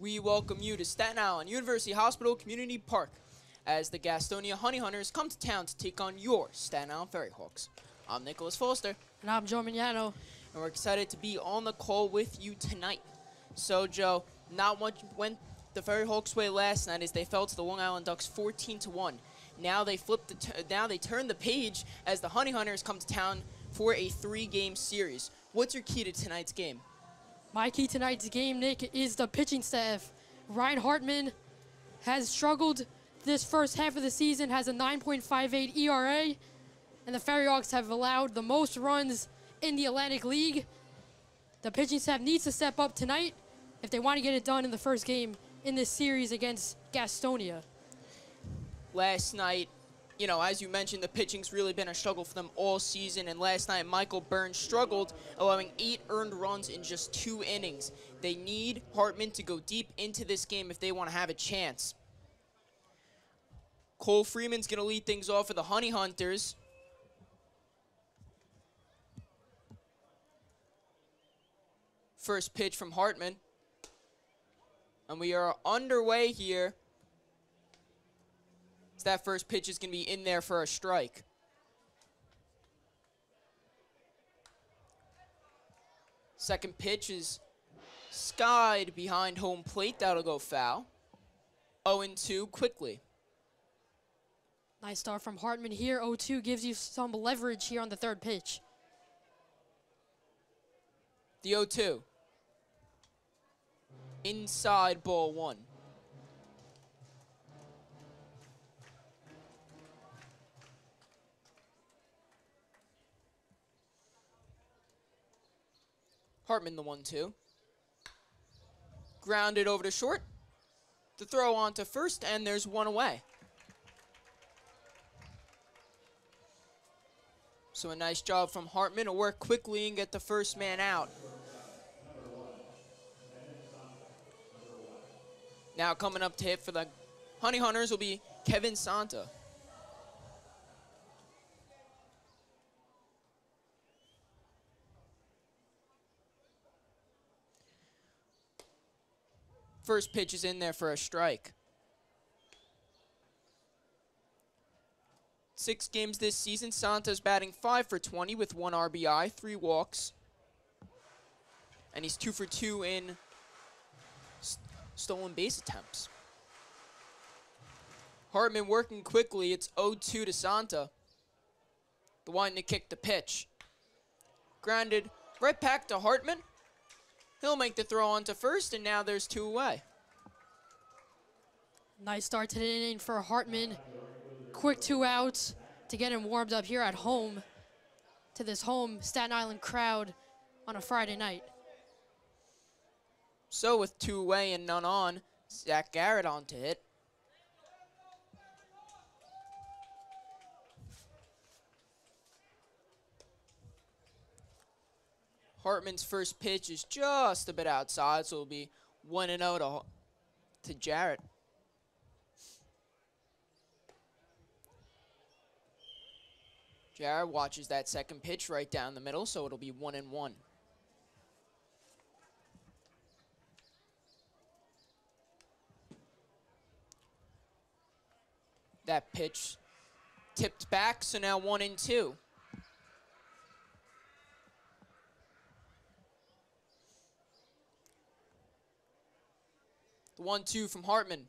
we welcome you to Staten Island University Hospital Community Park as the Gastonia Honey Hunters come to town to take on your Staten Island Ferry Hawks. I'm Nicholas Foster, And I'm Joe Mignano. and we're excited to be on the call with you tonight. So, Joe, not much went the Ferry Hawks' way last night as they fell to the Long Island Ducks 14 to one. Now they flipped the t- now they turn the page as the Honey Hunters come to town for a three-game series. What's your key to tonight's game? My key tonight's game, Nick, is the pitching staff. Ryan Hartman has struggled this first half of the season, has a 9.58 ERA, and the Ferry Hawks have allowed the most runs in the Atlantic League. The pitching staff needs to step up tonight if they want to get it done in the first game in this series against Gastonia. last night, you know, as you mentioned, the pitching's really been a struggle for them all season. And last night, Michael Burns struggled, allowing eight earned runs in just two innings. They need Hartman to go deep into this game if they want to have a chance. Cole Freeman's going to lead things off for the Honey Hunters. First pitch from Hartman. And we are underway here. So that first pitch is going to be in there for a strike. Second pitch is skied behind home plate. That'll go foul. 0 2 quickly. Nice start from Hartman here. 0-2 gives you some leverage here on the third pitch. The 0 2. Inside ball one. Hartman the 1 2. Grounded over to short. The throw on to first, and there's one away. So a nice job from Hartman to work quickly and get the first man out. Now coming up to hit for the Honey Hunters will be Kevin Santa. First pitch is in there for a strike. Six games this season. Santa's batting 5 for 20 with one RBI, three walks. And he's 2 for 2 in s- stolen base attempts. Hartman working quickly. It's 0 2 to Santa. The one to kick the pitch. Grounded right back to Hartman. He'll make the throw onto first, and now there's two away. Nice start to the inning for Hartman. Quick two outs to get him warmed up here at home to this home Staten Island crowd on a Friday night. So with two away and none on, Zach Jarrett on to hit. Hartman's first pitch is just a bit outside, so it'll be 1 and 0 to, to Jarrett. Jarrett watches that second pitch right down the middle, so it'll be 1 and 1. That pitch tipped back, so now 1 and 2. The 1 2 from Hartman.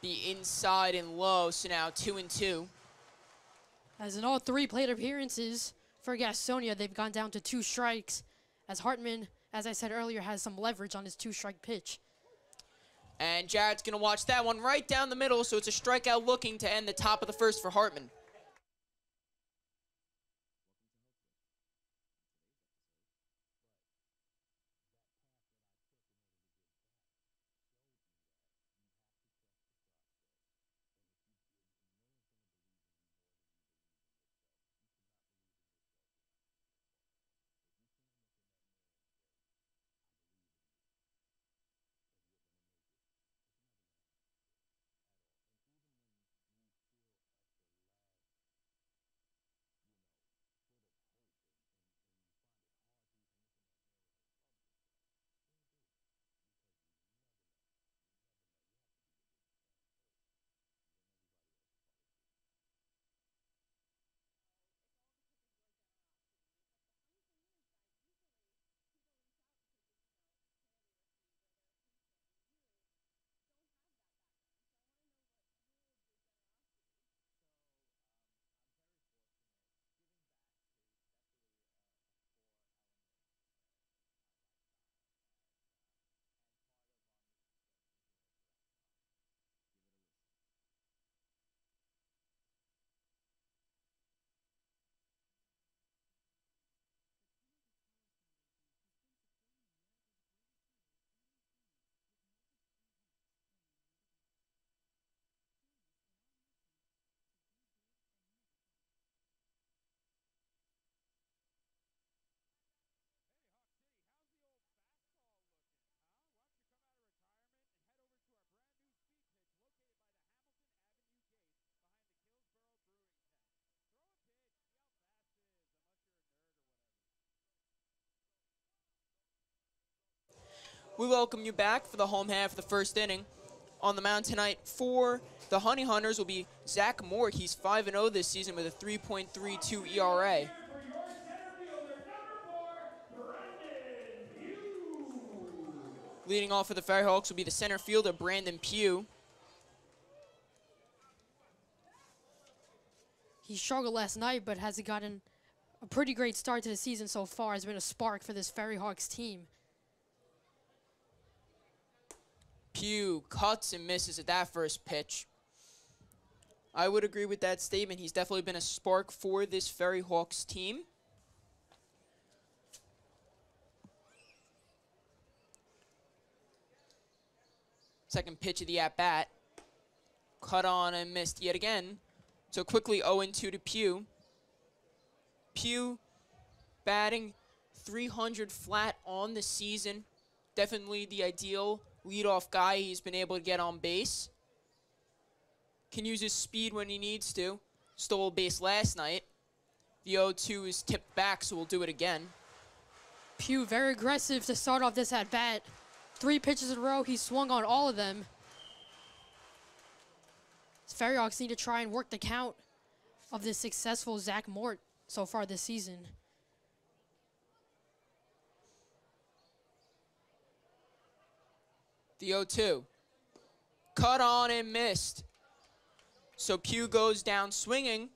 Be inside and low, so now 2 and 2. As in all three plate appearances for Gastonia, they've gone down to two strikes. As Hartman, as I said earlier, has some leverage on his two strike pitch. And Jarrett's going to watch that one right down the middle, so it's a strikeout looking to end the top of the first for Hartman. We welcome you back for the home half of the first inning. On the mound tonight for the Honey Hunters will be Zach Mort. He's 5 0 this season with a 3.32 ERA. Leading off for the Ferry Hawks will be the center fielder, Brandon Pugh. He struggled last night, but has gotten a pretty great start to the season so far. Has been a spark for this Ferry Hawks team. Pugh cuts and misses at that first pitch. I would agree with that statement. He's definitely been a spark for this Ferry Hawks team. Second pitch of the at bat. Cut on and missed yet again. So quickly 0 2 to Pugh. Pugh batting 300 flat on the season. Definitely the ideal leadoff guy. He's been able to get on base. Can use his speed when he needs to. Stole base last night. The 0-2 is tipped back, so we'll do it again. Pugh very aggressive to start off this at bat. Three pitches in a row, he swung on all of them. Ferry need to try and work the count of this successful Zach Mort so far this season. The 0-2. Cut on and missed. So Pugh goes down swinging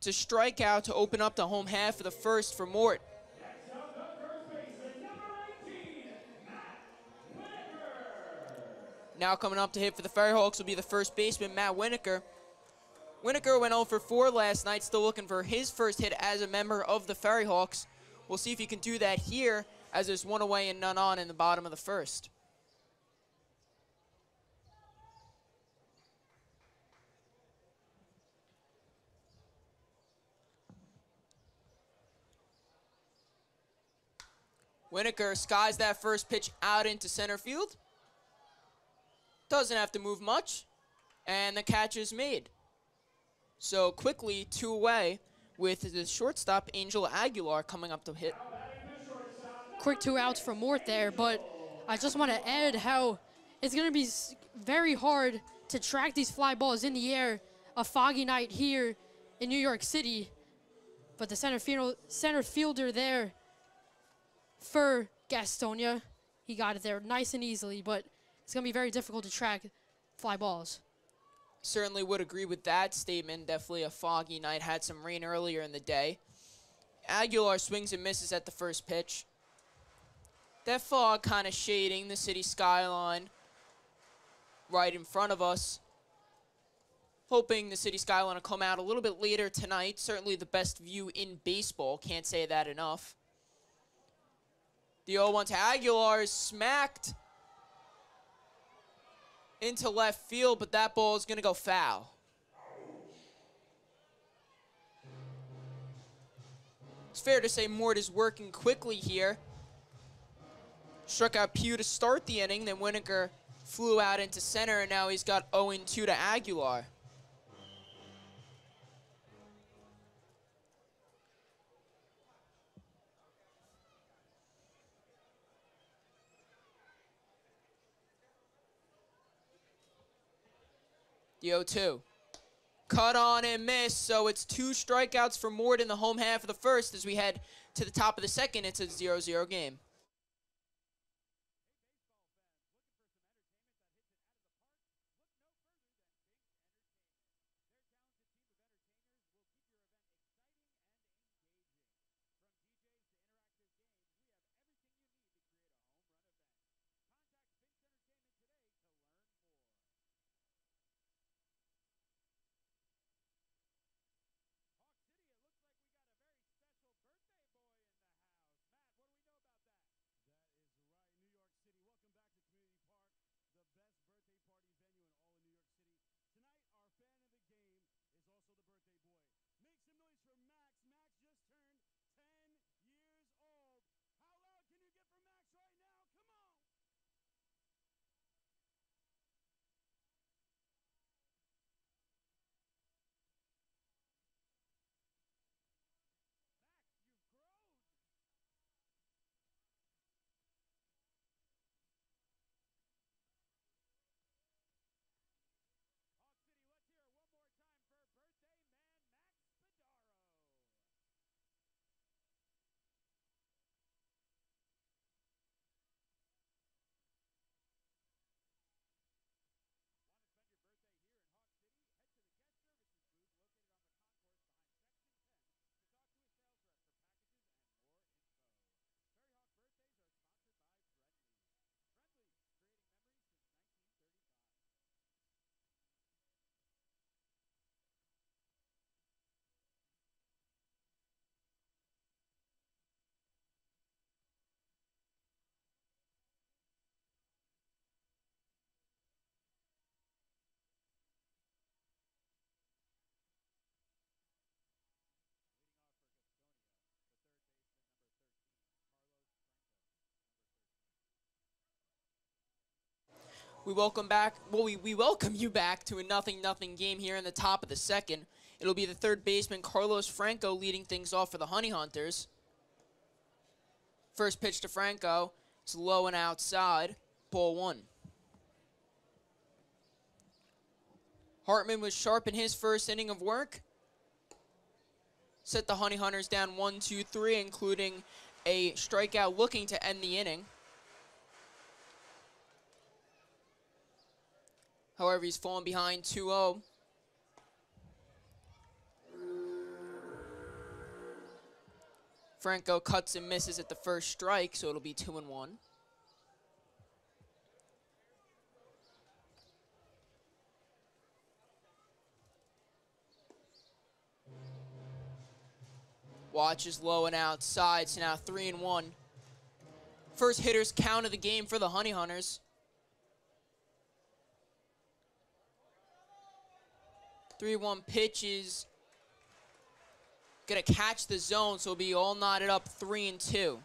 to strike out to open up the home half of the first for Mort. Now coming up to hit for the Ferry Hawks will be the first baseman, Matt Winaker. Winaker went 0 for 4 last night, still looking for his first hit as a member of the Ferryhawks. We'll see if he can do that here as there's one away and none on in the bottom of the first. Winaker skies that first pitch out into center field. Doesn't have to move much. And the catch is made. So quickly, two away with the shortstop, Angel Aguilar, coming up to hit. Quick two outs for Mort there, but I just want to add how it's going to be very hard to track these fly balls in the air. A foggy night here in New York City. But the center, field, center fielder there for Gastonia, he got it there nice and easily, but it's going to be very difficult to track fly balls. Certainly would agree with that statement. Definitely a foggy night. Had some rain earlier in the day. Aguilar swings and misses at the first pitch. That fog kind of shading the city skyline right in front of us. Hoping the city skyline will come out a little bit later tonight. Certainly the best view in baseball. Can't say that enough. The 0-1 to Aguilar is smacked into left field, but that ball is going to go foul. It's fair to say Mort is working quickly here. Struck out Pugh to start the inning, then Winaker flew out into center, and now he's got 0-2 to Aguilar. The 0-2. Cut on and miss, so it's two strikeouts for Mort in the home half of the first as we head to the top of the second. It's a 0-0 game. We welcome back. Well, we, we welcome you back to a nothing nothing game here in the top of the second. It'll be the third baseman Carlos Franco leading things off for the Honey Hunters. First pitch to Franco. It's low and outside. Ball one. Hartman was sharp in his first inning of work. Set the Honey Hunters down one, two, three, including a strikeout looking to end the inning. However, he's fallen behind 2-0. Franco cuts and misses at the first strike, so it'll be 2 and 1. Watch is low and outside, so now 3 and 1. First hitters count of the game for the Honey Hunters. 3-1 pitches. Gonna catch the zone, so it'll be all knotted up 3 and 2.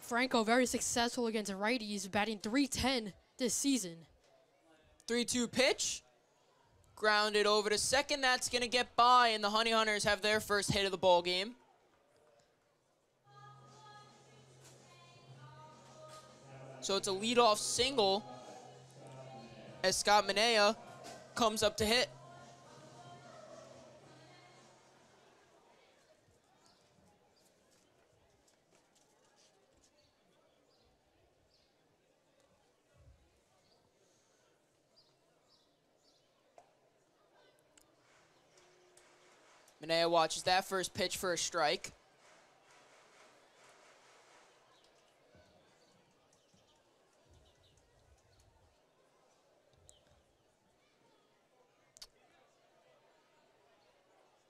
Franco very successful against righties, batting 310 this season. 3-2 pitch. Grounded over to second. That's gonna get by, and the Honey Hunters have their first hit of the ball game. So it's a leadoff single as Scott Manea comes up to hit. Manea watches that first pitch for a strike.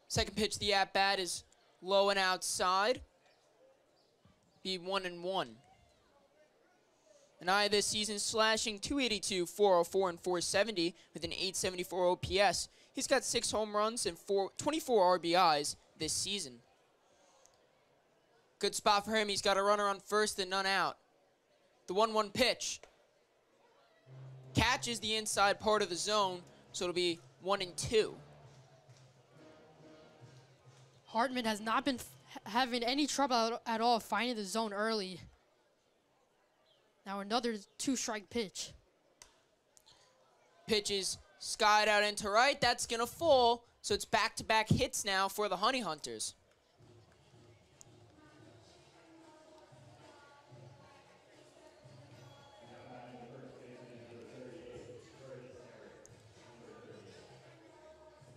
Second pitch, the at bat is low and outside. Be one and one. And I this season slashing 282, 404, and 470 with an 874 OPS. He's got six home runs and four, 24 RBIs this season. Good spot for him. He's got a runner on first and none out. The 1 1 pitch catches the inside part of the zone, so it'll be 1 and 2. Hartman has not been having any trouble at all finding the zone early. Now another two strike pitch. Pitches skied out into right. That's going to fall. So it's back to back hits now for the Honey Hunters.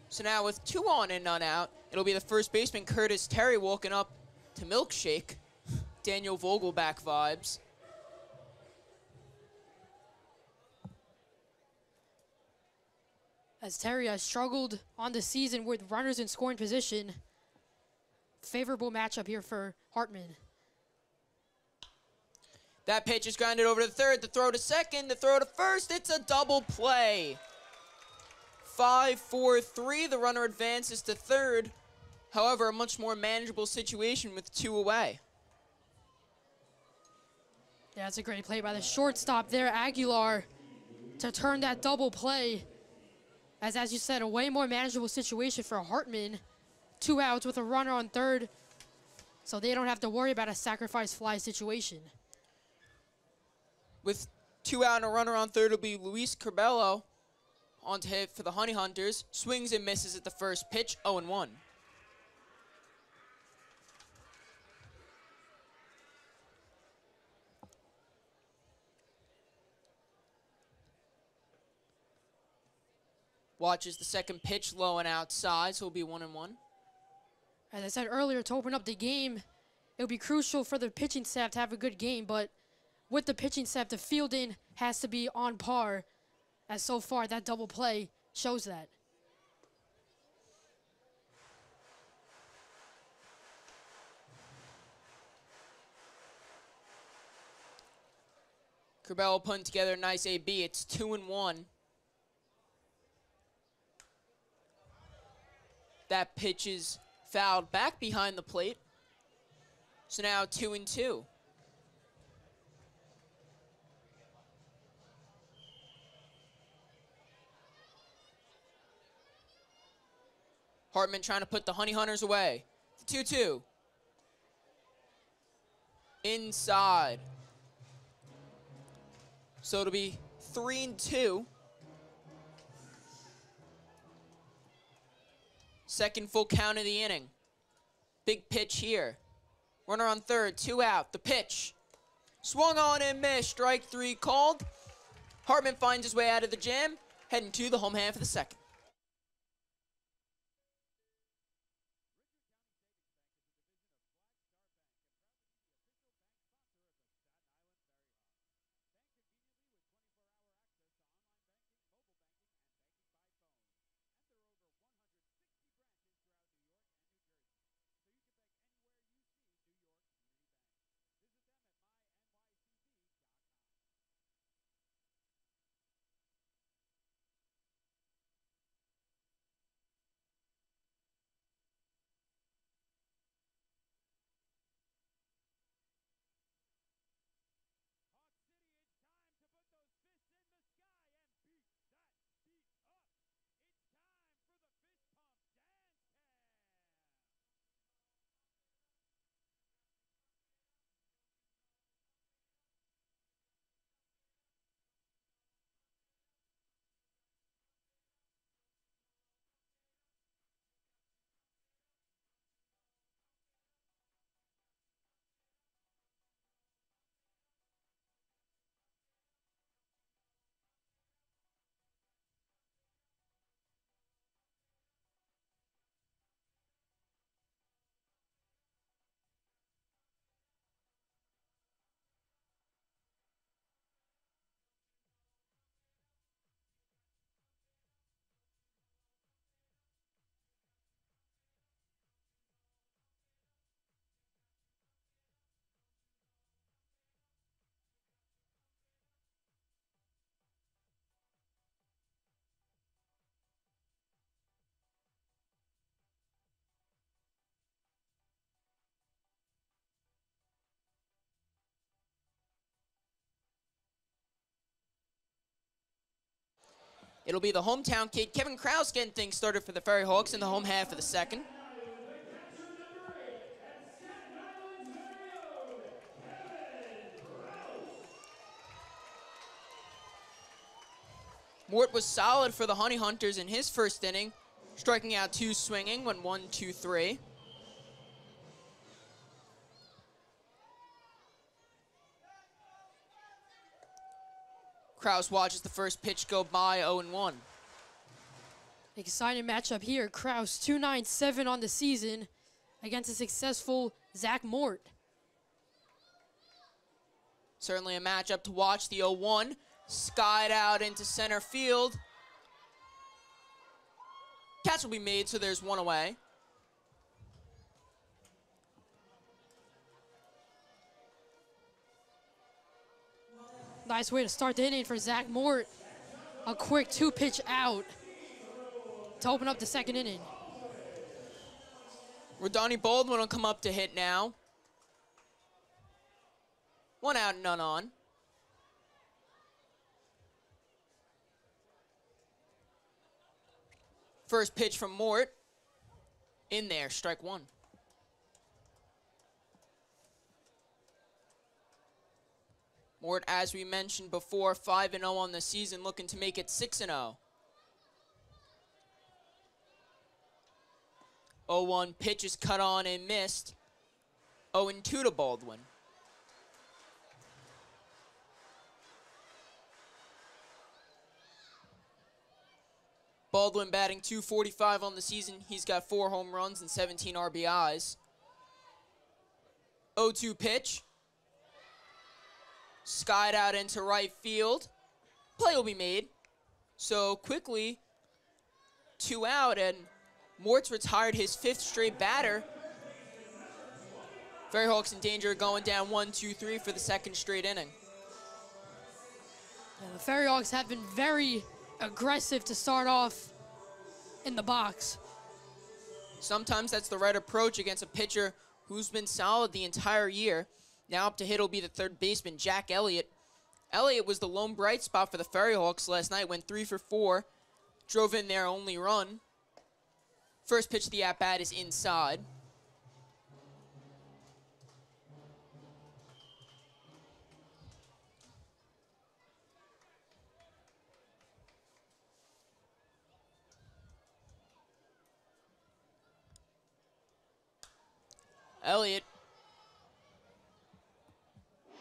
So now with two on and none out, it'll be the first baseman Curtis Terry walking up to Milkshake. Daniel Vogelbach vibes. As Terry has struggled on the season with runners in scoring position. Favorable matchup here for Hartman. That pitch is grounded over to third. The throw to second. The throw to first. It's a double play. Five, four, three. The runner advances to third. However, a much more manageable situation with two away. Yeah, that's a great play by the shortstop there, Aguilar, to turn that double play. As, as you said, a way more manageable situation for Hartman. Two outs with a runner on third, so they don't have to worry about a sacrifice fly situation. With two out and a runner on third, it'll be Luis Curbelo on to hit for the Honey Hunters. Swings and misses at the first pitch, 0-1. Watches the second pitch low and outside, so it'll be one and one. As I said earlier, to open up the game, it'll be crucial for the pitching staff to have a good game, but with the pitching staff, the fielding has to be on par. As so far, that double play shows that. Curbelo putting together a nice AB. It's two and one. That pitch is fouled back behind the plate. So now two and two. Hartman trying to put the Honey Hunters away. 2-2. Inside. So it'll be 3 and 2. Second full count of the inning. Big pitch here. Runner on third, two out. The pitch. Swung on and missed. Strike three called. Hartman finds his way out of the jam, heading to the home half of the second. It'll be the hometown kid, Kevin Kraus, getting things started for the Ferry Hawks in the home half of the second. Mort was solid for the Honey Hunters in his first inning, striking out two swinging, went one, two, three. Kraus watches the first pitch go by 0-1. Exciting matchup here. Kraus 297 on the season against a successful Zach Mort. Certainly a matchup to watch. The 0-1 skied out into center field. Catch will be made, so there's one away. Nice way to start the inning for Zach Mort. A quick two pitch out to open up the second inning. Roldani Baldwin will come up to hit now. One out, none on. First pitch from Mort. In there, strike one. Mort, as we mentioned before, 5 0 on the season, looking to make it 6 0. 0 1 pitch is cut on and missed. 0 2 to Baldwin. Baldwin batting 245 on the season. He's got four home runs and 17 RBIs. 0 2 pitch. Skied out into right field. Play will be made. So quickly, two out, and Mort's retired his fifth straight batter. Ferry Hawks in danger going down one, two, three for the second straight inning. Yeah, the Ferry Hawks have been very aggressive to start off in the box. Sometimes that's the right approach against a pitcher who's been solid the entire year. Now up to hit will be the third baseman, Jack Elliott. Elliott was the lone bright spot for the Ferry Hawks last night, went three for four, drove in their only run. First pitch of the at bat is inside. Elliott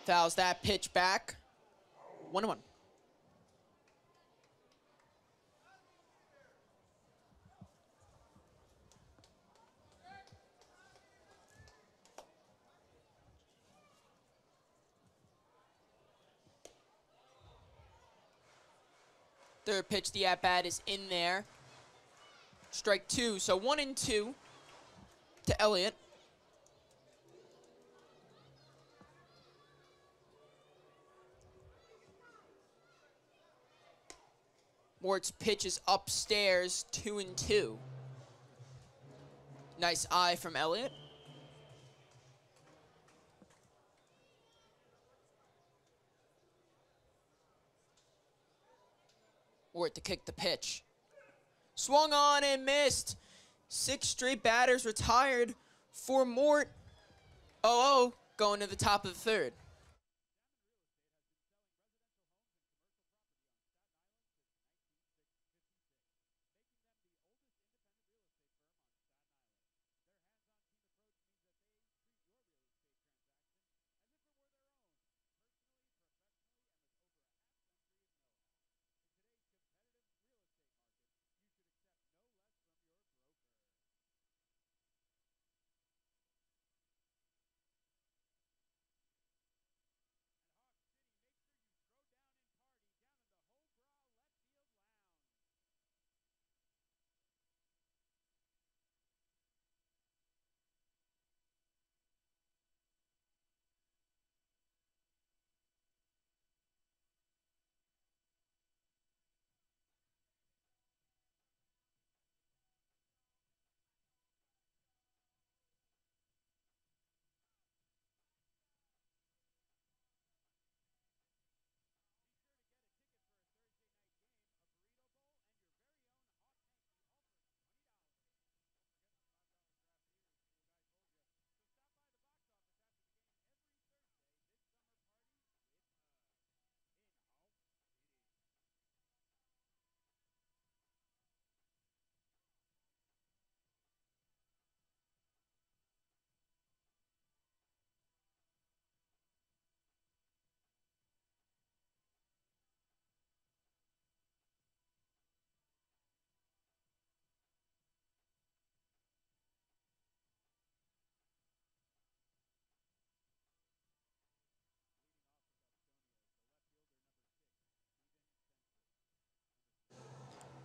fouls that pitch back. One to one. Third pitch, the at bat is in there. Strike two, so one and two to Elliott. Mort's pitch is upstairs, two and two. Nice eye from Elliott. Mort to kick the pitch. Swung on and missed. Six straight batters retired for Mort. Oh, oh, going to the top of the third.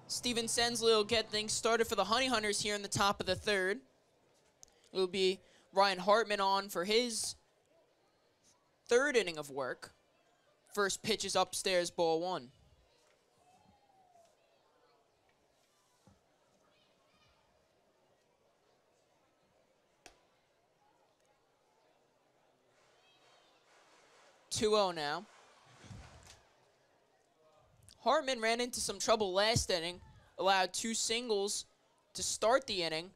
Steven Sensley will get things started for the Honey Hunters here in the top of the third. It will be Ryan Hartman on for his third inning of work. First pitch is upstairs, ball one. Two zero oh now. Hartman ran into some trouble last inning, allowed two singles to start the inning,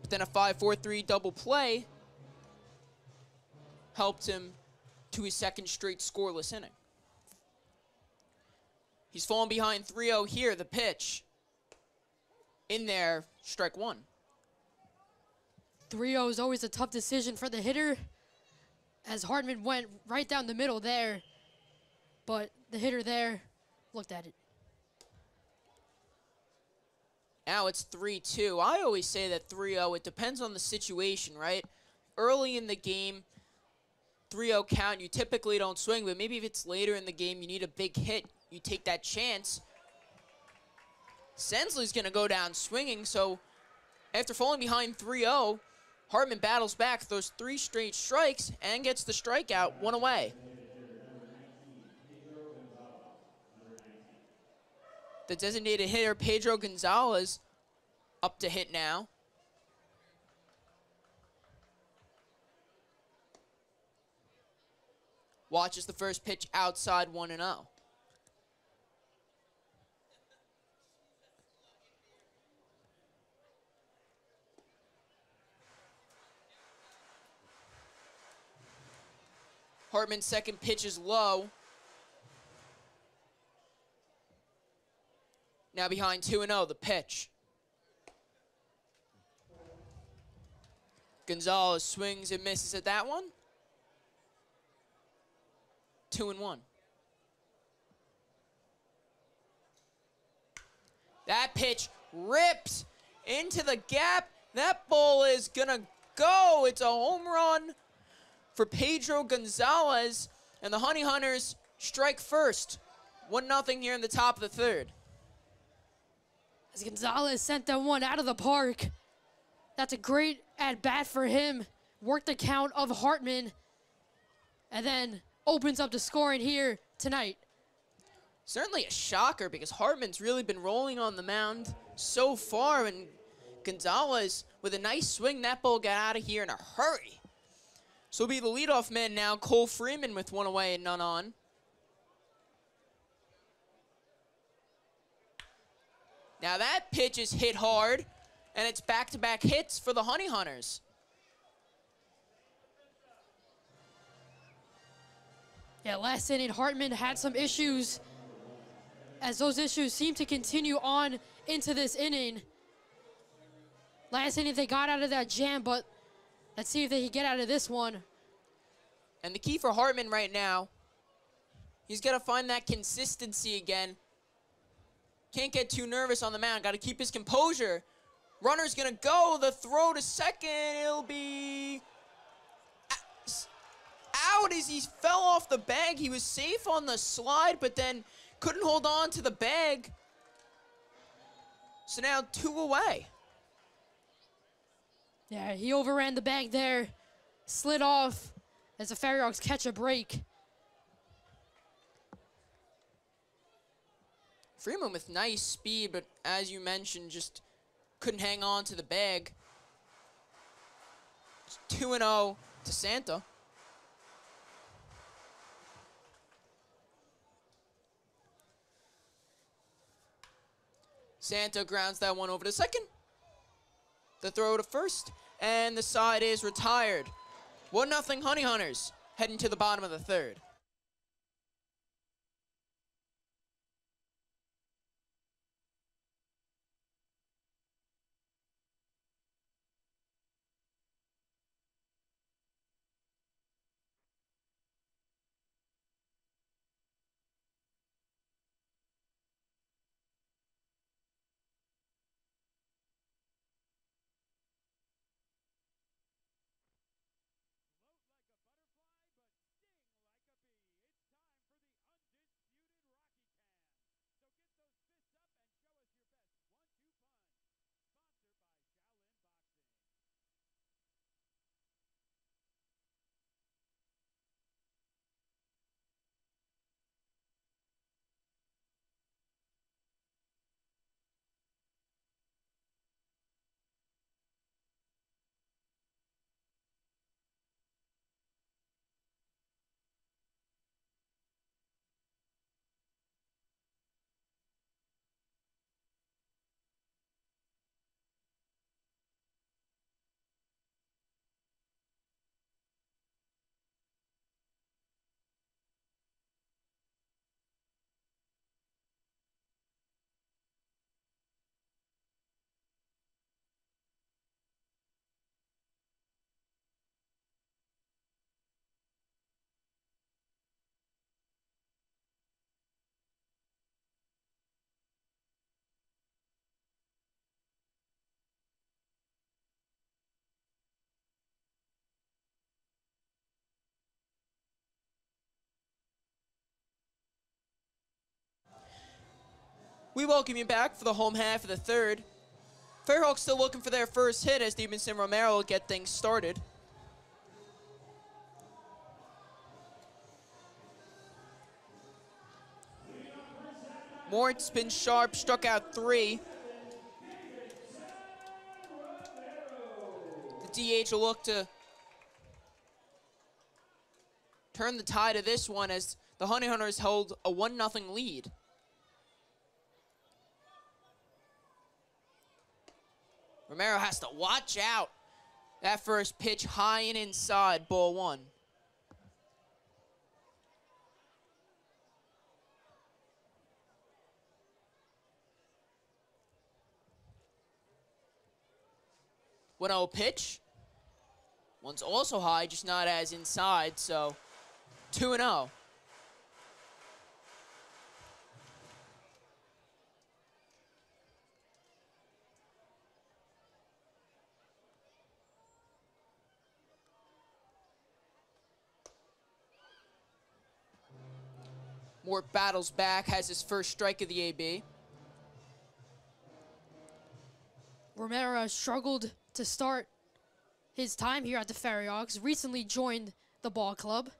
but then a 5-4-3 double play helped him to his second straight scoreless inning. He's fallen behind 3-0 here, the pitch. In there, strike one. 3-0 is always a tough decision for the hitter, as Hartman went right down the middle there. But the hitter there looked at it. Now it's 3-2. I always say that 3-0, it depends on the situation, right? Early in the game, 3-0 count, you typically don't swing, but maybe if it's later in the game, you need a big hit, you take that chance. Sensley's going to go down swinging, so after falling behind 3-0, Hartman battles back, throws three straight strikes, and gets the strikeout, one away. The designated hitter, Pedro Gonzalez, up to hit now. Watches the first pitch outside 1 and 0. Hartman's second pitch is low. Now behind 2 0, the pitch. Gonzalez swings and misses at that one. 2 and 1. That pitch rips into the gap. That ball is going to go. It's a home run for Pedro Gonzalez. And the Honey Hunters strike first. 1 nothing here in the top of the third. As Gonzalez sent that one out of the park. That's a great at bat for him. Worked the count of Hartman. And then opens up the scoring here tonight. Certainly a shocker because Hartman's really been rolling on the mound so far. And Gonzalez, with a nice swing, that ball got out of here in a hurry. So be the leadoff man now, Cole Freeman with one away and none on. Now that pitch is hit hard, and it's back-to-back -back hits for the Honey Hunters. Yeah, last inning, Hartman had some issues as those issues seem to continue on into this inning. Last inning, they got out of that jam, but let's see if they can get out of this one. And the key for Hartman right now, he's got to find that consistency again. Can't get too nervous on the mound. Got to keep his composure. Runner's going to go. The throw to second. It'll be out as he fell off the bag. He was safe on the slide, but then couldn't hold on to the bag. So now two away. Yeah, he overran the bag there. Slid off as the Ferryhawks catch a break. Freeman with nice speed, but as you mentioned, just couldn't hang on to the bag. 2-0 to Santa. Santa grounds that one over to second. The throw to first, and the side is retired. 1-0 Honey Hunters, heading to the bottom of the third. We welcome you back for the home half of the third. Ferry Hawks still looking for their first hit as Stevenson Romero will get things started. Mort's been sharp, struck out three. The DH will look to turn the tide of this one as the Honey Hunters hold a 1-0 lead. Romero has to watch out. That first pitch high and inside, ball one. One zero pitch. One's also high, just not as inside, so 2 0. Mort battles back, has his first strike of the AB. Romero struggled to start his time here at the Ferry Hawks, recently joined the ball club.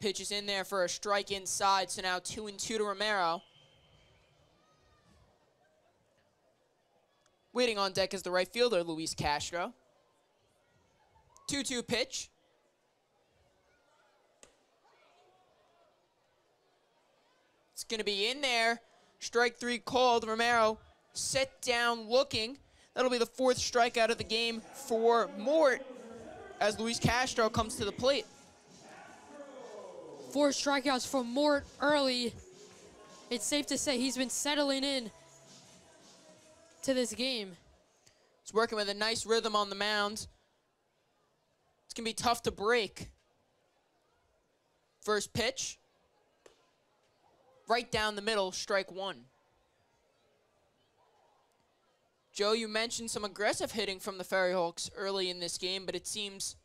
Pitches in there for a strike inside, so now two and two to Romero. Waiting on deck is the right fielder, Luis Castro. 2-2 pitch. It's going to be in there. Strike three called. Romero set down looking. That'll be the fourth strikeout of the game for Mort as Luis Castro comes to the plate. Four strikeouts for Mort early. It's safe to say he's been settling in to this game. He's working with a nice rhythm on the mound. It's going to be tough to break. First pitch. Right down the middle, strike one. Joe, you mentioned some aggressive hitting from the Ferry Hawks early in this game, but it seems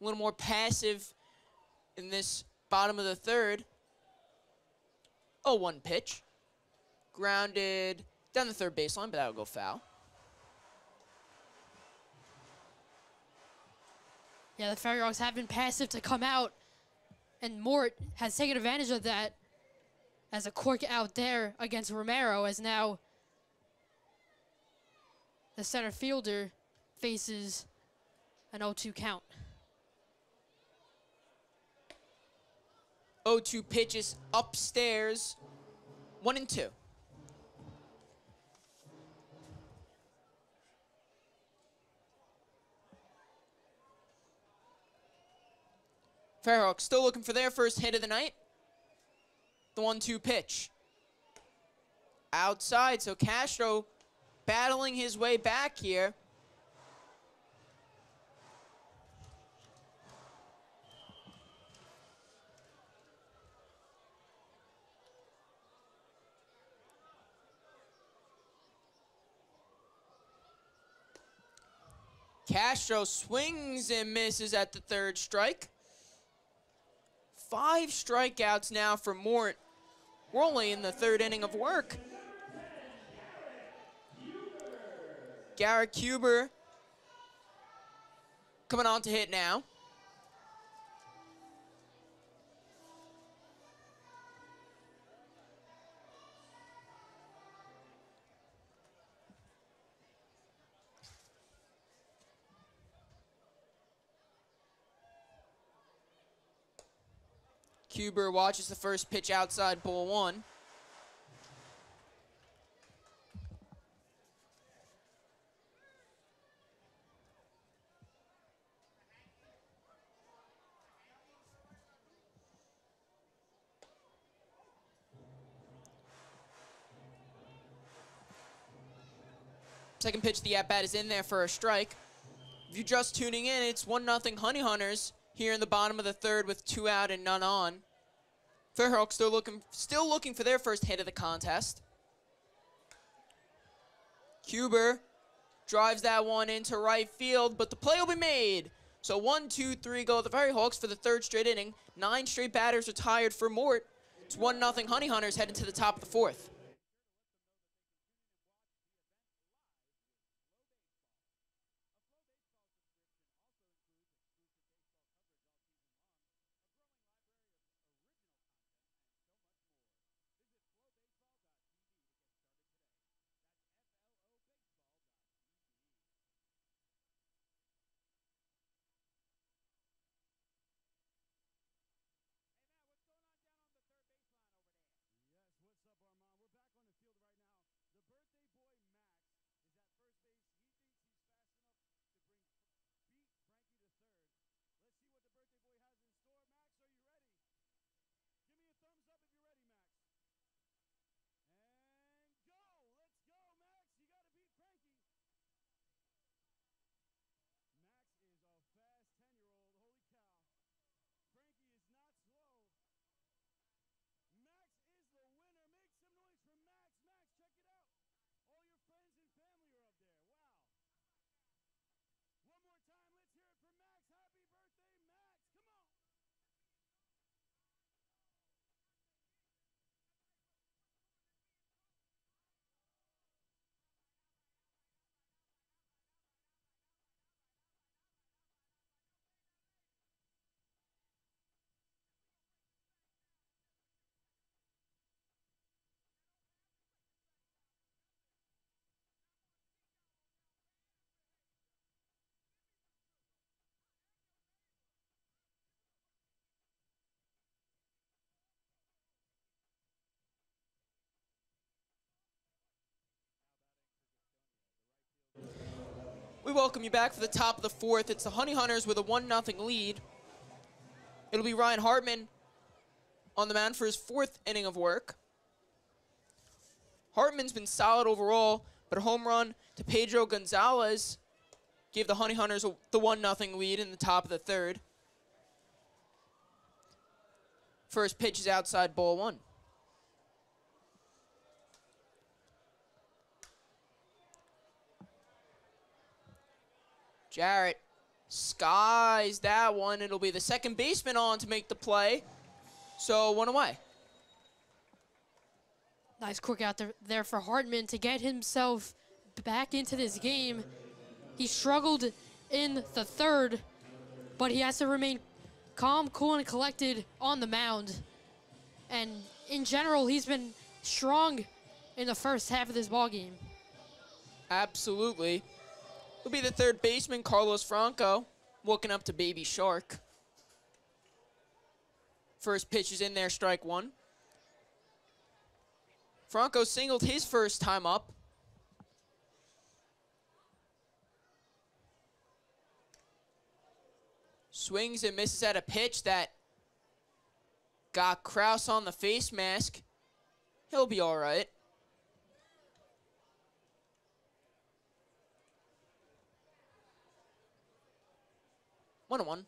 a little more passive in this bottom of the third. Oh, one pitch. Grounded down the third baseline, but that'll go foul. Yeah, the Hawks have been passive to come out, and Mort has taken advantage of that as a cork out there against Romero, as now the center fielder faces an 0-2 count. 0-2 pitches upstairs, one and two. Ferry Hawks still looking for their first hit of the night. The one-two pitch. Outside, so Castro battling his way back here. Castro swings and misses at the third strike. Five strikeouts now for Mort. We're only in the third inning of work. Garrett Cuber coming on to hit now. Cuber watches the first pitch outside ball one. Second pitch, the at-bat is in there for a strike. If you're just tuning in, it's 1-0 Honey Hunters here in the bottom of the third with two out and none on. Ferry Hawks still looking, still looking for their first hit of the contest. Cuber drives that one into right field, but the play will be made. So one, two, three go the Ferryhawks for the third straight inning. Nine straight batters retired for Mort. It's 1-0 Honey Hunters heading to the top of the fourth. We welcome you back for the top of the fourth. It's the Honey Hunters with a 1 0 lead. It'll be Ryan Hartman on the mound for his fourth inning of work. Hartman's been solid overall, but a home run to Pedro Gonzalez gave the Honey Hunters the 1 0 lead in the top of the third. First pitch is outside ball one. Jarrett skies that one. It'll be the second baseman on to make the play. So one away. Nice quick out there, there for Hartman to get himself back into this game. He struggled in the third, but he has to remain calm, cool, and collected on the mound. And in general, he's been strong in the first half of this ball game. Absolutely. Will be the third baseman, Carlos Franco, walking up to Baby Shark. First pitch is in there, strike one. Franco singled his first time up. Swings and misses at a pitch that got Kraus on the face mask. He'll be all right. One on one.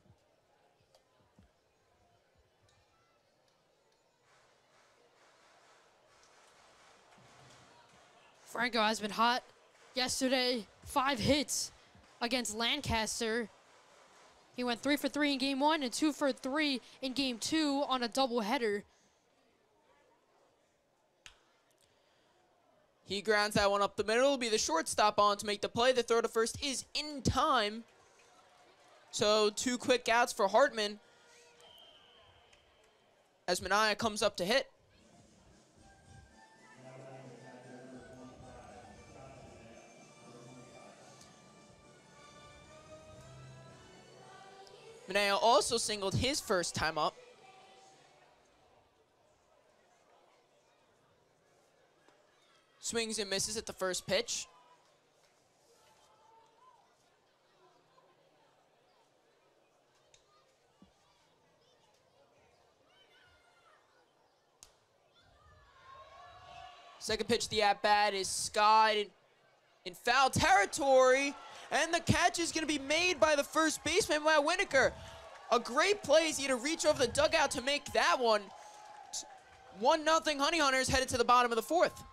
Franco has been hot yesterday. Five hits against Lancaster. He went three for three in game one and two for three in game two on a doubleheader. He grounds that one up the middle. It'll be the shortstop on to make the play. The throw to first is in time. So two quick outs for Hartman as Manaya comes up to hit. Manaya also singled his first time up. Swings and misses at the first pitch. Second pitch, the at bat is skied in, in foul territory. And the catch is going to be made by the first baseman, Matt Winaker. A great play is he to reach over the dugout to make that one. 1 nothing Honey Hunters headed to the bottom of the fourth.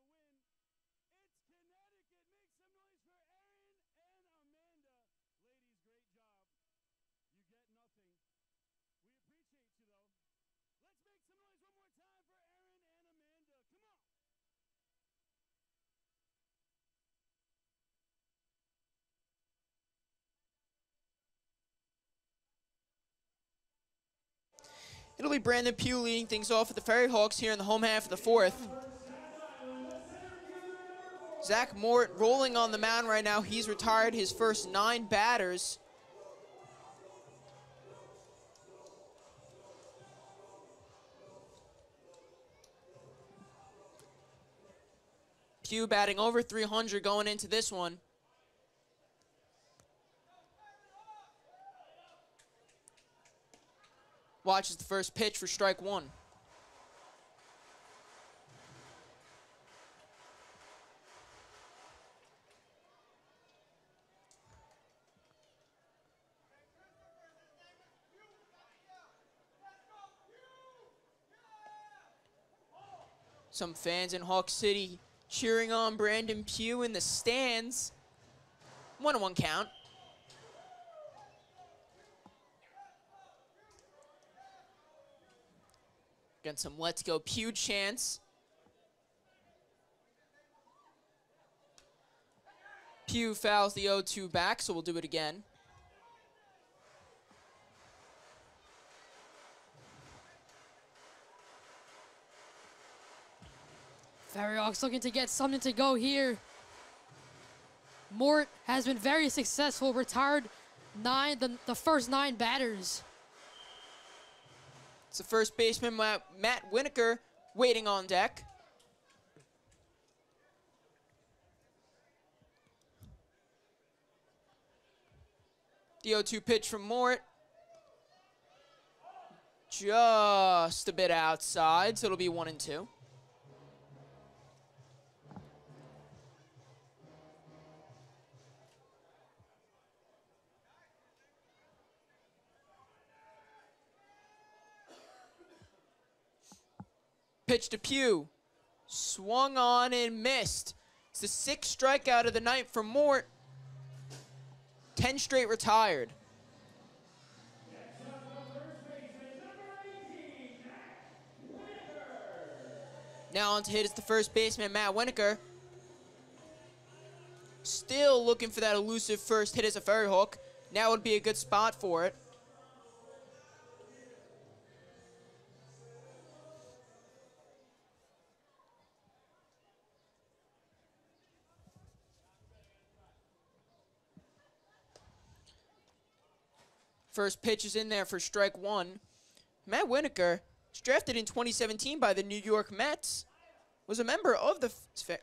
to win. It's Connecticut. Make some noise for Aaron and Amanda. Ladies, great job. You get nothing. We appreciate you, though. Let's make some noise one more time for Aaron and Amanda. Come on. It'll be Brandon Pugh leading things off for the Ferry Hawks here in the home half of the fourth. Zach Mort rolling on the mound right now. He's retired his first nine batters. Pugh batting over 300 going into this one. Watches the first pitch for strike one. Some fans in Hawk City cheering on Brandon Pugh in the stands. One on one count. Got some let's go Pugh chance. Pugh fouls the 0-2 back, so we'll do it again. Hawks looking to get something to go here. Mort has been very successful, retired nine the, the first nine batters. It's the first baseman, Matt, Matt Winaker, waiting on deck. The 0-2 pitch from Mort. Just a bit outside, so it'll be one and two. Pitch to Pugh. Swung on and missed. It's the sixth strikeout of the night for Mort. 10 straight retired. Now on to hit is the first baseman, Matt Winaker. Still looking for that elusive first hit as a Ferry Hawk. Now would be a good spot for it. First pitch is in there for strike one. Matt Winaker, drafted in 2017 by the New York Mets, was a member of the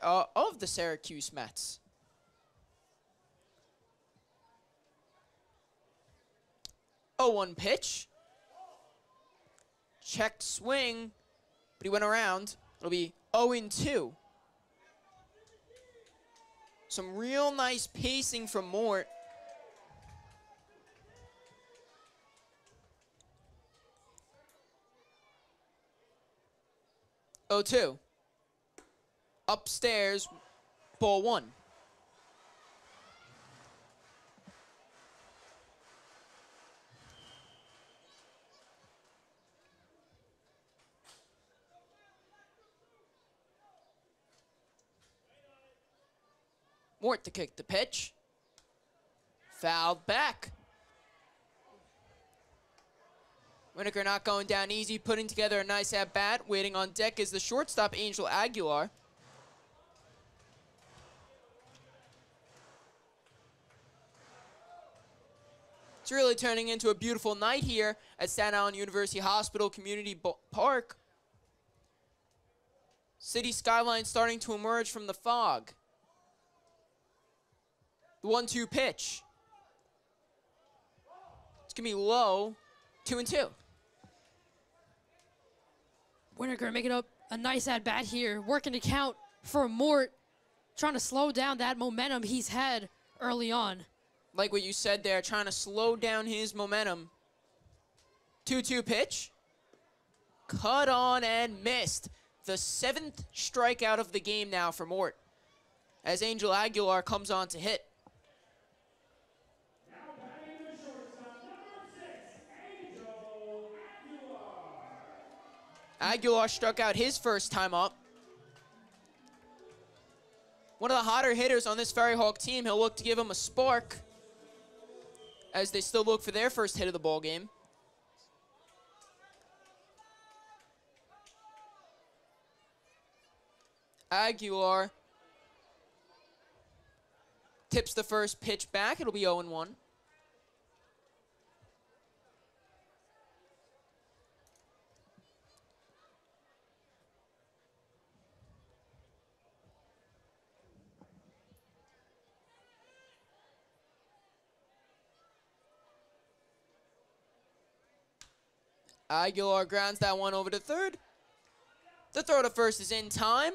uh, of the Syracuse Mets. Oh, one pitch. Checked swing, but he went around. It'll be 0 2. Some real nice pacing from Mort. 0-2. Upstairs, ball one. Mort to kick the pitch. Fouled back. Winaker not going down easy, putting together a nice at-bat. Waiting on deck is the shortstop, Angel Aguilar. It's really turning into a beautiful night here at Staten Island University Hospital Community Bo Park. City skyline starting to emerge from the fog. The 1-2 pitch. It's going to be low, 2 and 2. Winaker making up a nice at bat here, working to count for Mort, trying to slow down that momentum he's had early on. Like what you said there, trying to slow down his momentum. 2-2 pitch. Cut on and missed. The seventh strikeout of the game now for Mort. As Angel Aguilar comes on to hit. Aguilar struck out his first time up. One of the hotter hitters on this Ferry team. He'll look to give him a spark as they still look for their first hit of the ball game. Aguilar tips the first pitch back. It'll be 0-1. Aguilar grounds that one over to third. The throw to first is in time,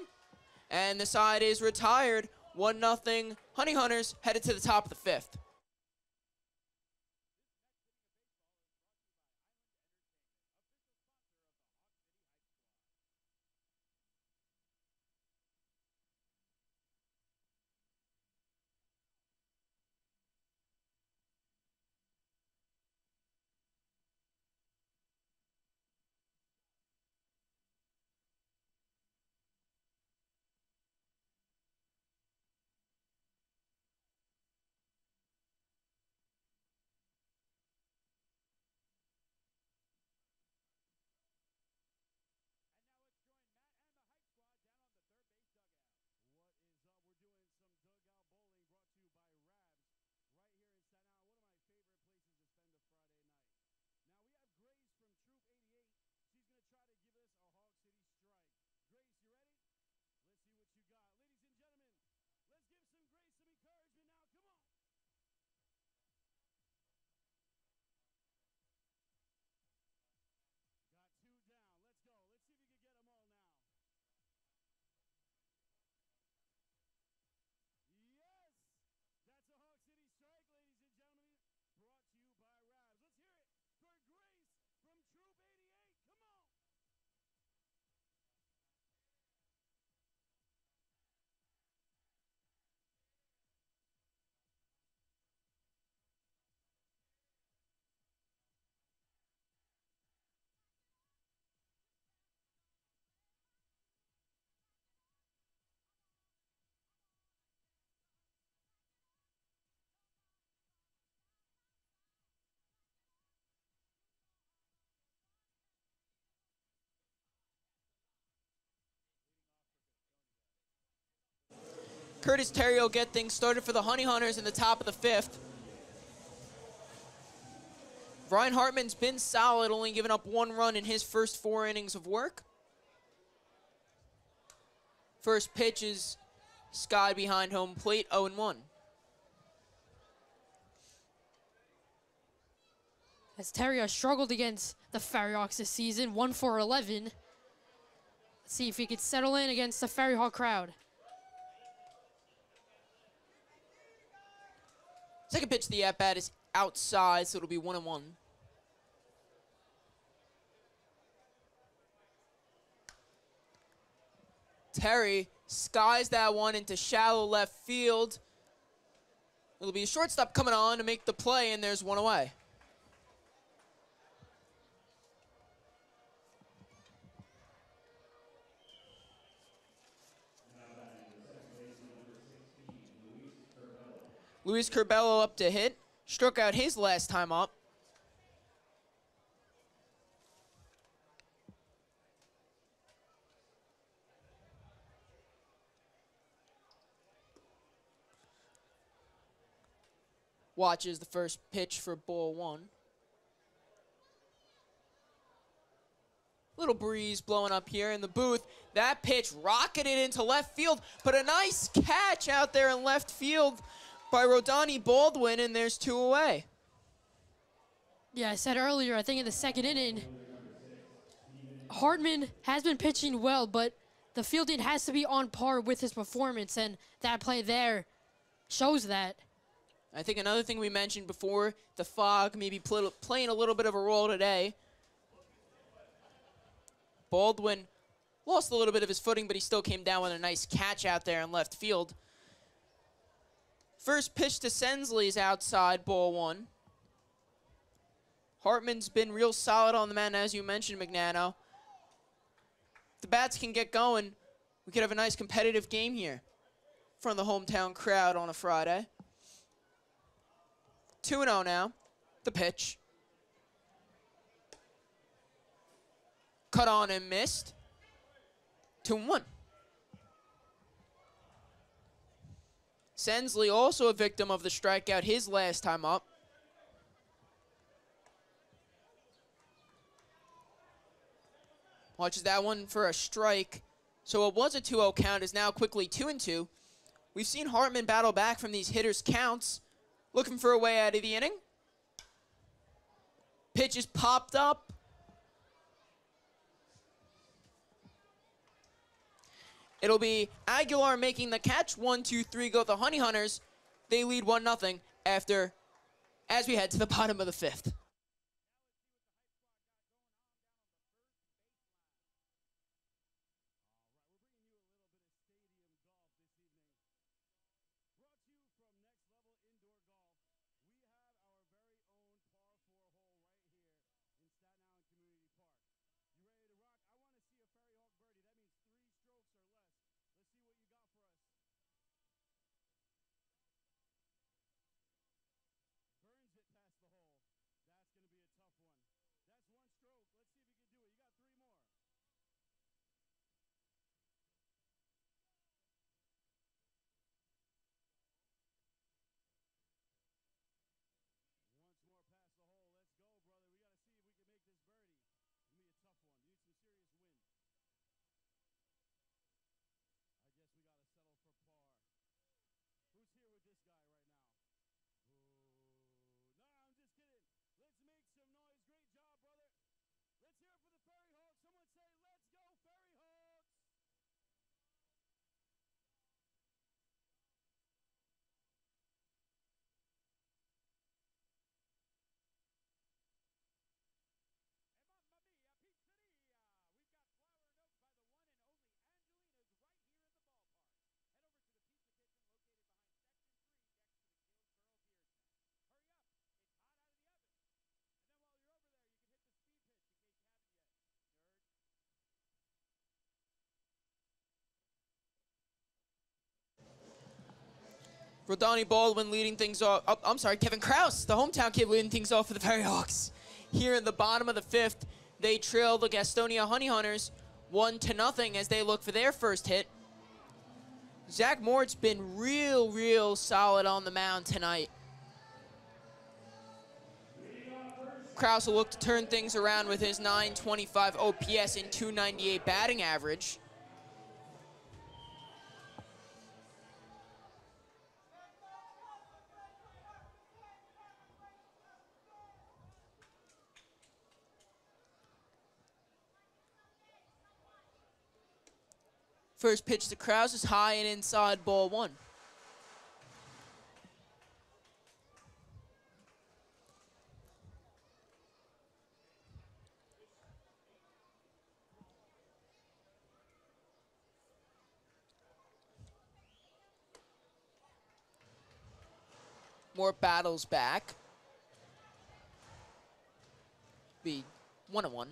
and the side is retired. 1 0. Honey Hunters headed to the top of the fifth. Curtis Terry will get things started for the Honey Hunters in the top of the fifth. Ryan Hartman's been solid, only giving up one run in his first four innings of work. First pitch is Sky behind home plate, 0 1. As Terry has struggled against the Ferryhawks this season, 1 for 11. Let's see if he could settle in against the Ferryhawk crowd. Second pitch the at bat is outside, so it'll be one and one. Terry skies that one into shallow left field. It'll be a shortstop coming on to make the play, and there's one away. Luis Curbelo up to hit. Struck out his last time up. Watches the first pitch for ball one. Little breeze blowing up here in the booth. That pitch rocketed into left field, but a nice catch out there in left field by Roldani Baldwin, and there's two away. Yeah, I said earlier, I think in the second inning, Hartman has been pitching well, but the fielding has to be on par with his performance, and that play there shows that. I think another thing we mentioned before, the fog maybe pl playing a little bit of a role today. Baldwin lost a little bit of his footing, but he still came down with a nice catch out there in left field. First pitch to Sensley's outside, ball one. Hartman's been real solid on the man, as you mentioned, Magnano. the bats can get going, we could have a nice competitive game here from the hometown crowd on a Friday. 2-0 now. The pitch. Cut on and missed. 2-1. Sensley also a victim of the strikeout his last time up. Watches that one for a strike. So it was a 2-0 count, is now quickly 2 and 2. We've seen Hartman battle back from these hitters' counts, looking for a way out of the inning. Pitch is popped up. It'll be Aguilar making the catch. One, two, three, go the Honey Hunters. They lead 1 nothing after, as we head to the bottom of the fifth. Roldani Baldwin leading things off. Oh, I'm sorry, Kevin Kraus, the hometown kid, leading things off for the Ferry Hawks. Here in the bottom of the fifth, they trail the Gastonia Honey Hunters one to nothing as they look for their first hit. Zach Mort's been real, real solid on the mound tonight. Kraus will look to turn things around with his 925 OPS and 298 batting average. First pitch to Kraus is high and inside ball one. Mort battles back. Be one on one.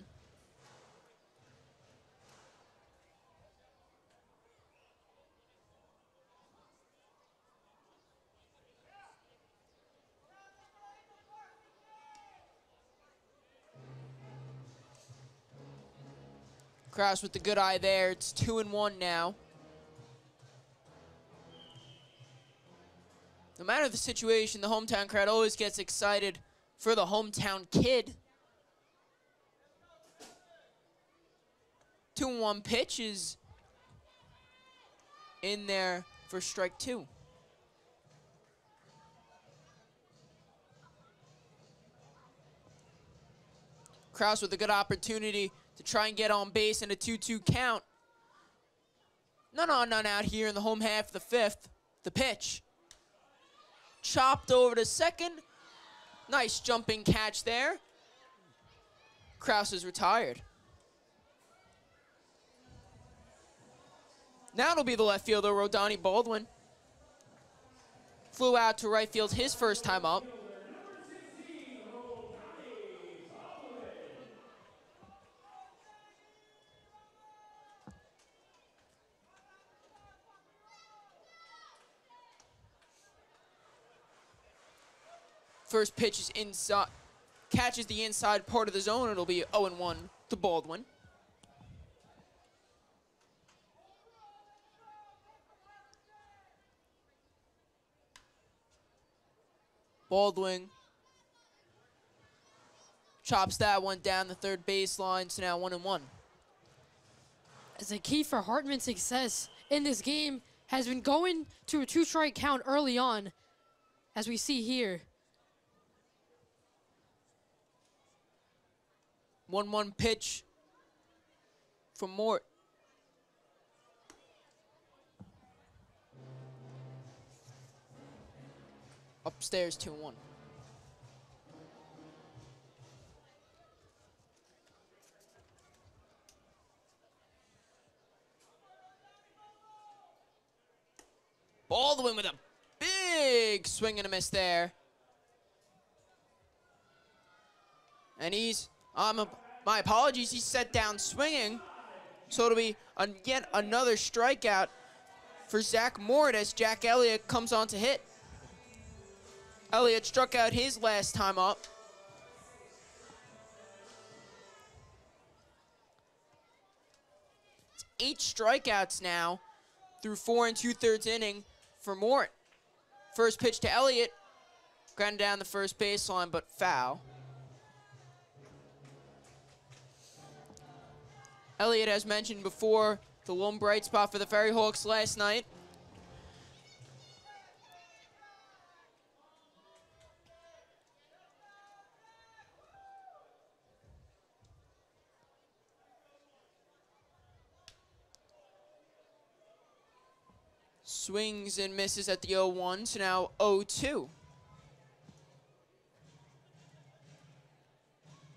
Kraus with the good eye there. It's two and one now. No matter the situation, the hometown crowd always gets excited for the hometown kid. Two and one pitch is in there for strike two. Kraus with a good opportunity to try and get on base in a 2-2 count. None on, none out here in the home half of the fifth. The pitch. Chopped over to second. Nice jumping catch there. Kraus is retired. Now it'll be the left fielder, Roldani Baldwin. Flew out to right field his first time up. First pitch is inside, catches the inside part of the zone. It'll be 0-1 to Baldwin. Baldwin chops that one down the third baseline, so now one and one. As a key for Hartman's success in this game has been going to a two strike count early on, as we see here. 1 1 pitch from Mort. Upstairs 2 1. Baldwin with a big swing and a miss there. And he's, um, my apologies, he's set down swinging. So it'll be yet another strikeout for Zach Mort as Jack Elliott comes on to hit. Elliott struck out his last time up. It's eight strikeouts now through four and two thirds inning for Mort. First pitch to Elliott, grounded down the first baseline, but foul. Elliott, as mentioned before, the lone bright spot for the Ferry Hawks last night. Swings and misses at the 0-1, so now 0-2.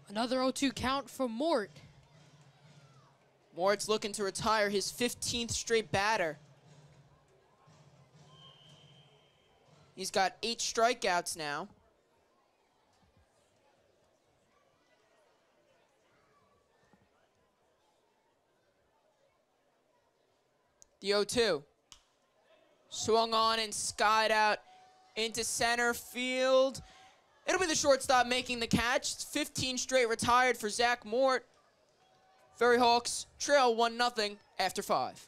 Another 0-2 count for Mort. Mort's looking to retire his 15th straight batter. He's got eight strikeouts now. The 0-2. Swung on and skied out into center field. It'll be the shortstop making the catch. It's 15 straight retired for Zach Mort. Ferry Hawks trail 1 0 after five.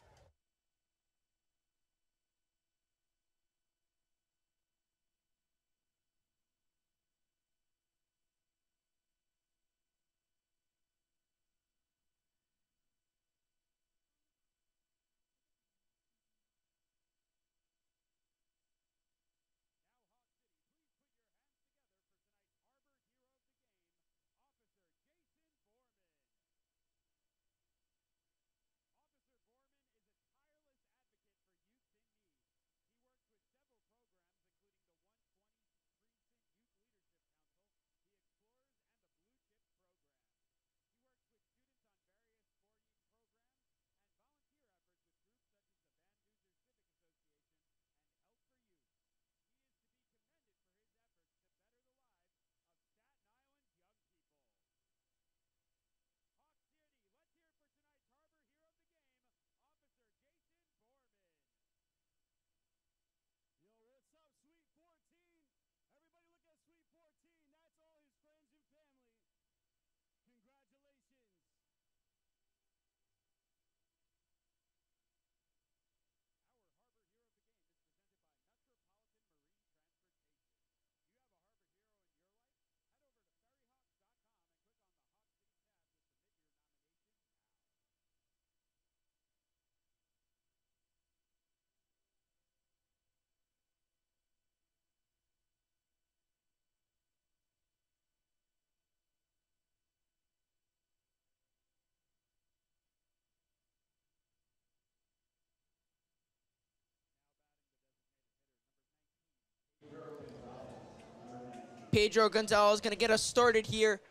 Pedro Gonzalez is going to get us started here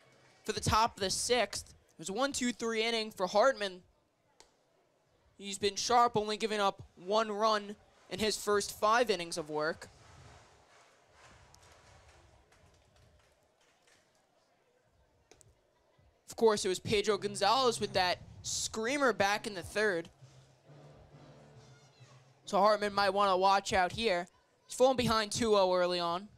for the top of the sixth. It was a one, two, three inning for Hartman. He's been sharp, only giving up one run in his first five innings of work. Of course, it was Pedro Gonzalez with that screamer back in the third. So Hartman might want to watch out here. He's falling behind 2-0 early on.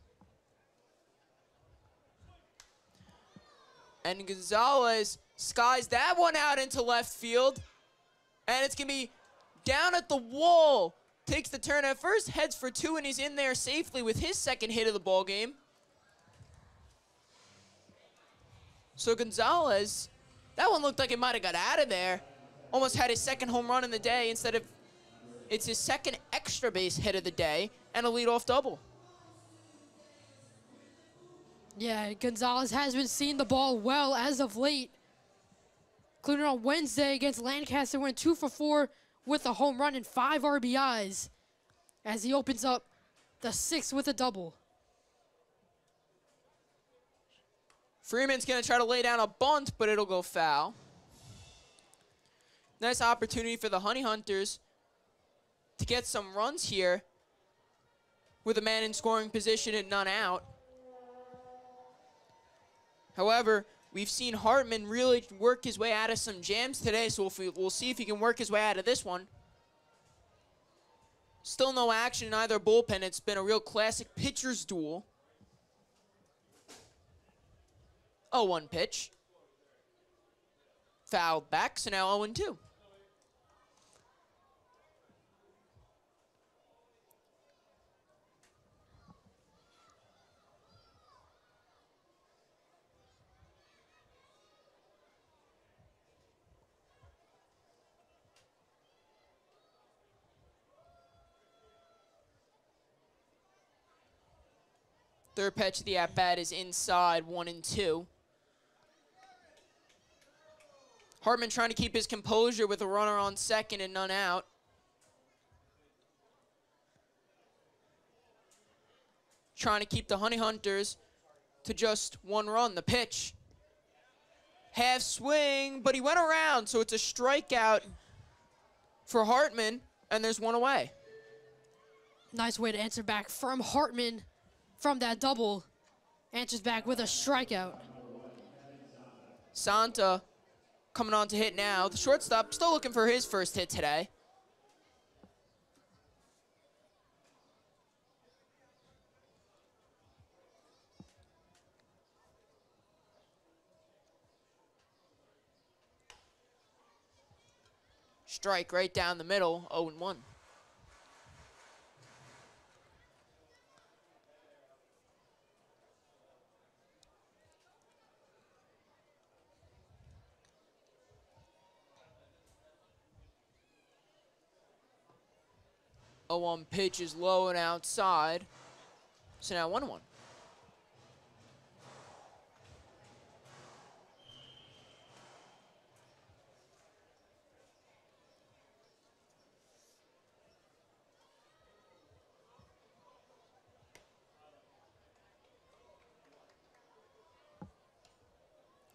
And Gonzalez skies that one out into left field. And it's going to be down at the wall. Takes the turn at first, heads for two, and he's in there safely with his second hit of the ball game. So Gonzalez, that one looked like it might have got out of there. Almost had his second home run in the day instead of, it's his second extra base hit of the day and a leadoff double. Yeah, Gonzalez has been seeing the ball well as of late. Including on Wednesday against Lancaster, went two for four with a home run and five RBIs as he opens up the sixth with a double. Freeman's going to try to lay down a bunt, but it'll go foul. Nice opportunity for the Honey Hunters to get some runs here with a man in scoring position and none out. However, we've seen Hartman really work his way out of some jams today, so we'll, we'll see if he can work his way out of this one. Still no action in either bullpen. It's been a real classic pitcher's duel. 0-1 pitch. Fouled back, so now 0-2. Third pitch of the at bat is inside, one and two. Hartman trying to keep his composure with a runner on second and none out. Trying to keep the Honey Hunters to just one run. The pitch. Half swing, but he went around, so it's a strikeout for Hartman, and there's one away. Nice way to answer back from Hartman from that double. Answers back with a strikeout. Santa coming on to hit now. The shortstop still looking for his first hit today. Strike right down the middle, 0-1. A 1 pitch is low and outside. So now 1 1.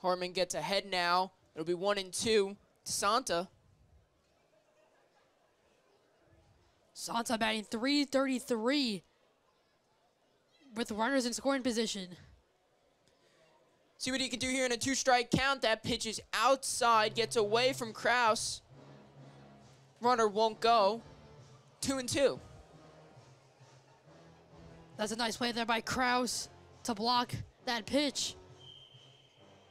Hartman gets ahead now. It'll be one and two Santa. Santa batting 333 with runners in scoring position. See what he can do here in a two-strike count. That pitch is outside, gets away from Kraus. Runner won't go. Two and two. That's a nice play there by Kraus to block that pitch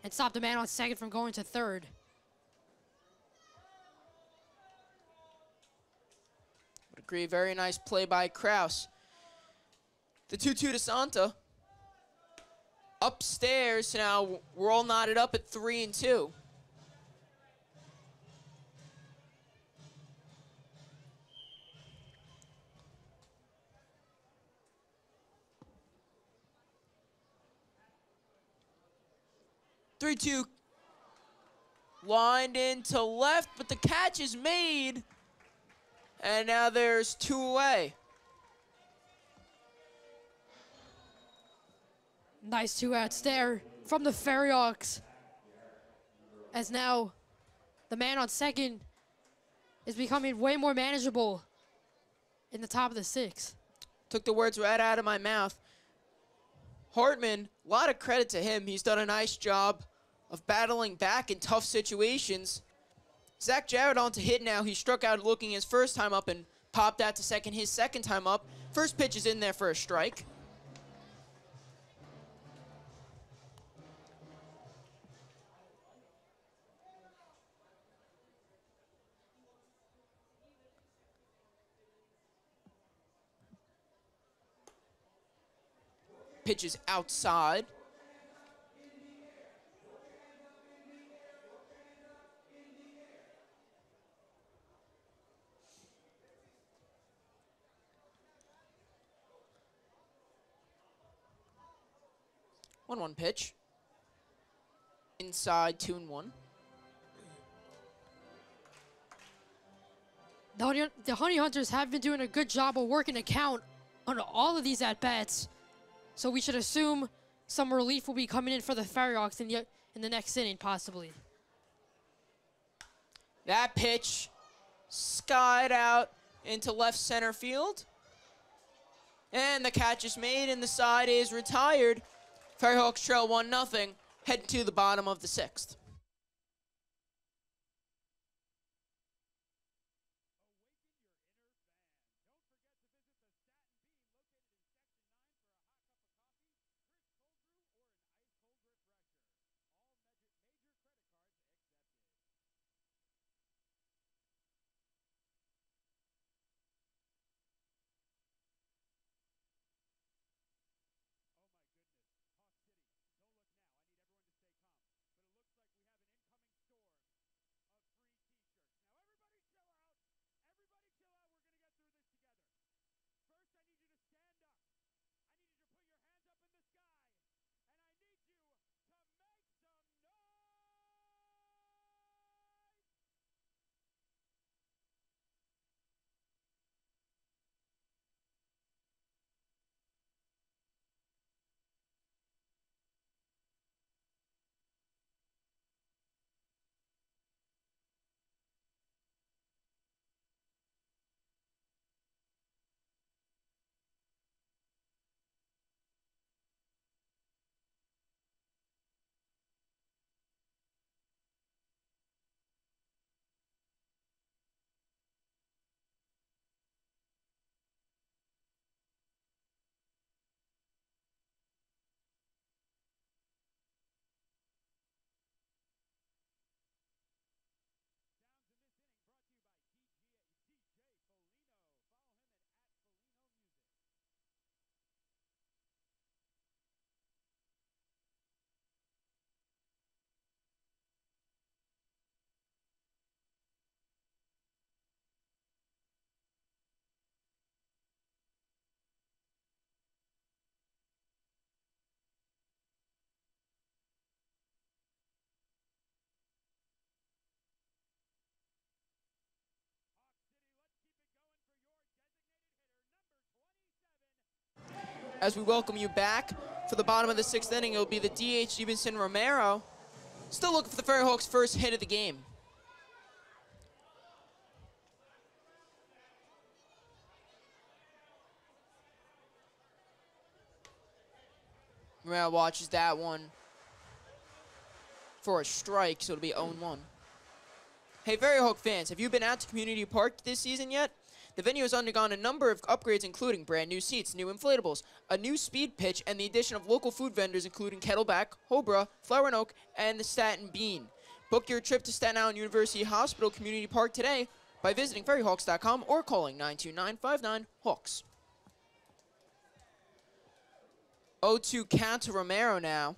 and stop the man on second from going to third. Agree. Very nice play by Kraus. The 2-2 to Santa. Upstairs now, we're all knotted up at three and two. Three two. Lined into left, but the catch is made. And now there's two away. Nice two outs there from the Ferryhawks. As now the man on second is becoming way more manageable in the top of the six. Took the words right out of my mouth. Hartman, a lot of credit to him. He's done a nice job of battling back in tough situations. Zach Jarrett on to hit now. He struck out looking his first time up and popped out to second his second time up. First pitch is in there for a strike. Pitches outside. 1 1 pitch. Inside 2 and 1. The honey, the honey Hunters have been doing a good job of working the count on all of these at bats. So we should assume some relief will be coming in for the Ferry Hawks in the, in the next inning, possibly. That pitch skied out into left center field. And the catch is made and the side is retired. Ferryhawks trail 1 0, head to the bottom of the sixth. As we welcome you back for the bottom of the sixth inning. It'll be the DH Stevenson Romero. Still looking for the Ferry Hawks' first hit of the game. Romero watches that one for a strike, so it'll be 0-1. Hey, Ferry Hawk fans, have you been out to Community Park this season yet? The venue has undergone a number of upgrades, including brand new seats, new inflatables, a new speed pitch, and the addition of local food vendors, including Kettleback, Hobra, Flower and Oak, and the Staten Bean. Book your trip to Staten Island University Hospital Community Park today by visiting ferryhawks.com or calling 929-59-HAWKS. 0-2 count to Romero now.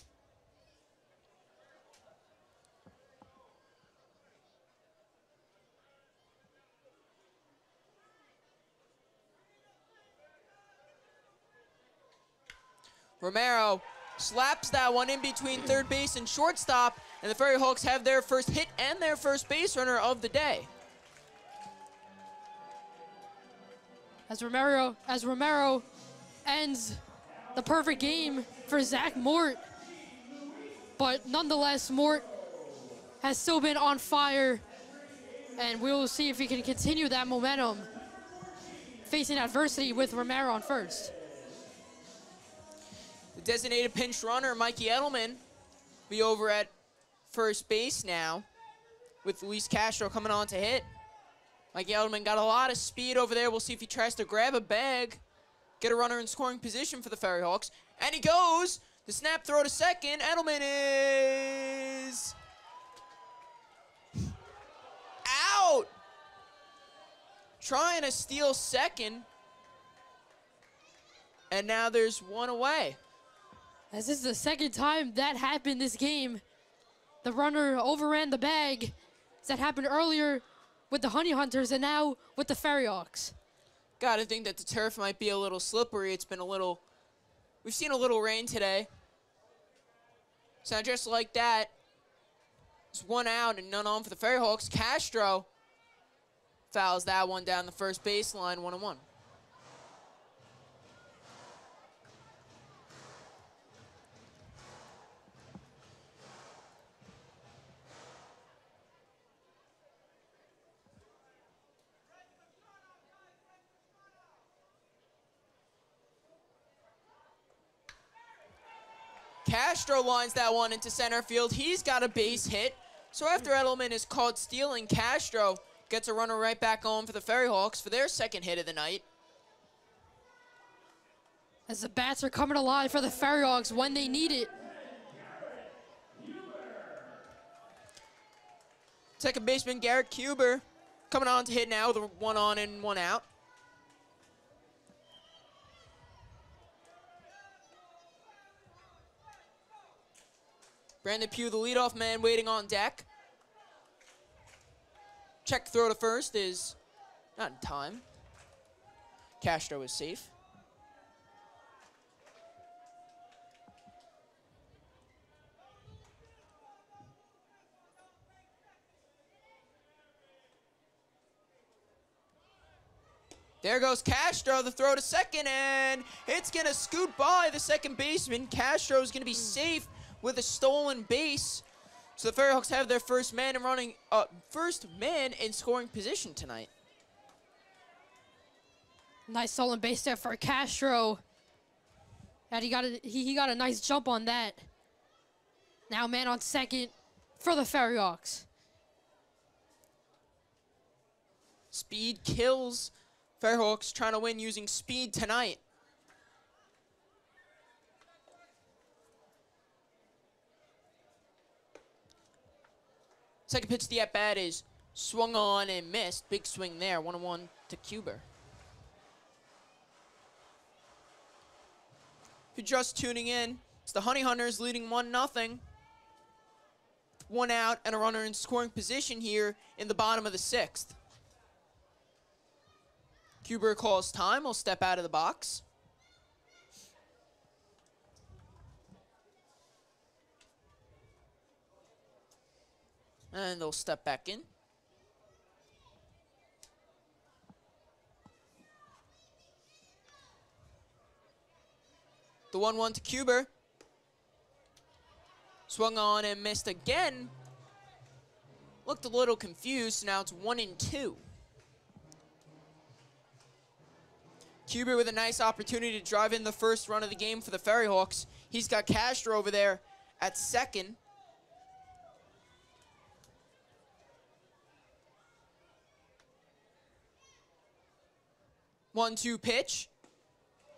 Romero slaps that one in between third base and shortstop, and the Ferry Hawks have their first hit and their first base runner of the day. As Romero, as Romero ends the perfect game for Zach Mort. But nonetheless, Mort has still been on fire, and we will see if he can continue that momentum facing adversity with Romero on first. The designated pinch runner, Mikey Edelman, be over at first base now with Luis Castro coming on to hit. Mikey Edelman got a lot of speed over there. We'll see if he tries to grab a bag, get a runner in scoring position for the Ferry Hawks. And he goes. The snap throw to second. Edelman is out. Trying to steal second. And now there's one away. As this is the second time that happened this game. The runner overran the bag. That happened earlier with the Honey Hunters and now with the Ferryhawks. Gotta think that the turf might be a little slippery. It's been a little, we've seen a little rain today. So just like that, it's one out and none on for the Ferry Hawks. Castro fouls that one down the first baseline, one and one. Castro lines that one into center field. He's got a base hit. So after Edelman is caught stealing, Castro gets a runner right back on for the Ferry Hawks for their second hit of the night. As the bats are coming alive for the Ferry Hawks when they need it. Second baseman Garrett Kuber coming on to hit now with a one on and one out. Brandon Pugh, the leadoff man, waiting on deck. Check throw to first is not in time. Castro is safe. There goes Castro, the throw to second, and it's going to scoot by the second baseman. Castro is going to be safe with a stolen base. So the Ferryhawks have their first man in running, uh, first man in scoring position tonight. Nice stolen base there for Castro. And he got a he, he got a nice jump on that. Now man on second for the Ferryhawks. Speed kills. Ferry Hawks trying to win using speed tonight. Second pitch, to the at-bat is swung on and missed. Big swing there, 1-1 to Cuber. If you're just tuning in, it's the Honey Hunters leading 1-0. One out and a runner in scoring position here in the bottom of the sixth. Cuber calls time. Will step out of the box. And they'll step back in. The 1-1 to Cuber. Swung on and missed again. Looked a little confused. Now it's 1 and 2. Cuber with a nice opportunity to drive in the first run of the game for the Ferry Hawks. He's got Castro over there at second. One, two pitch.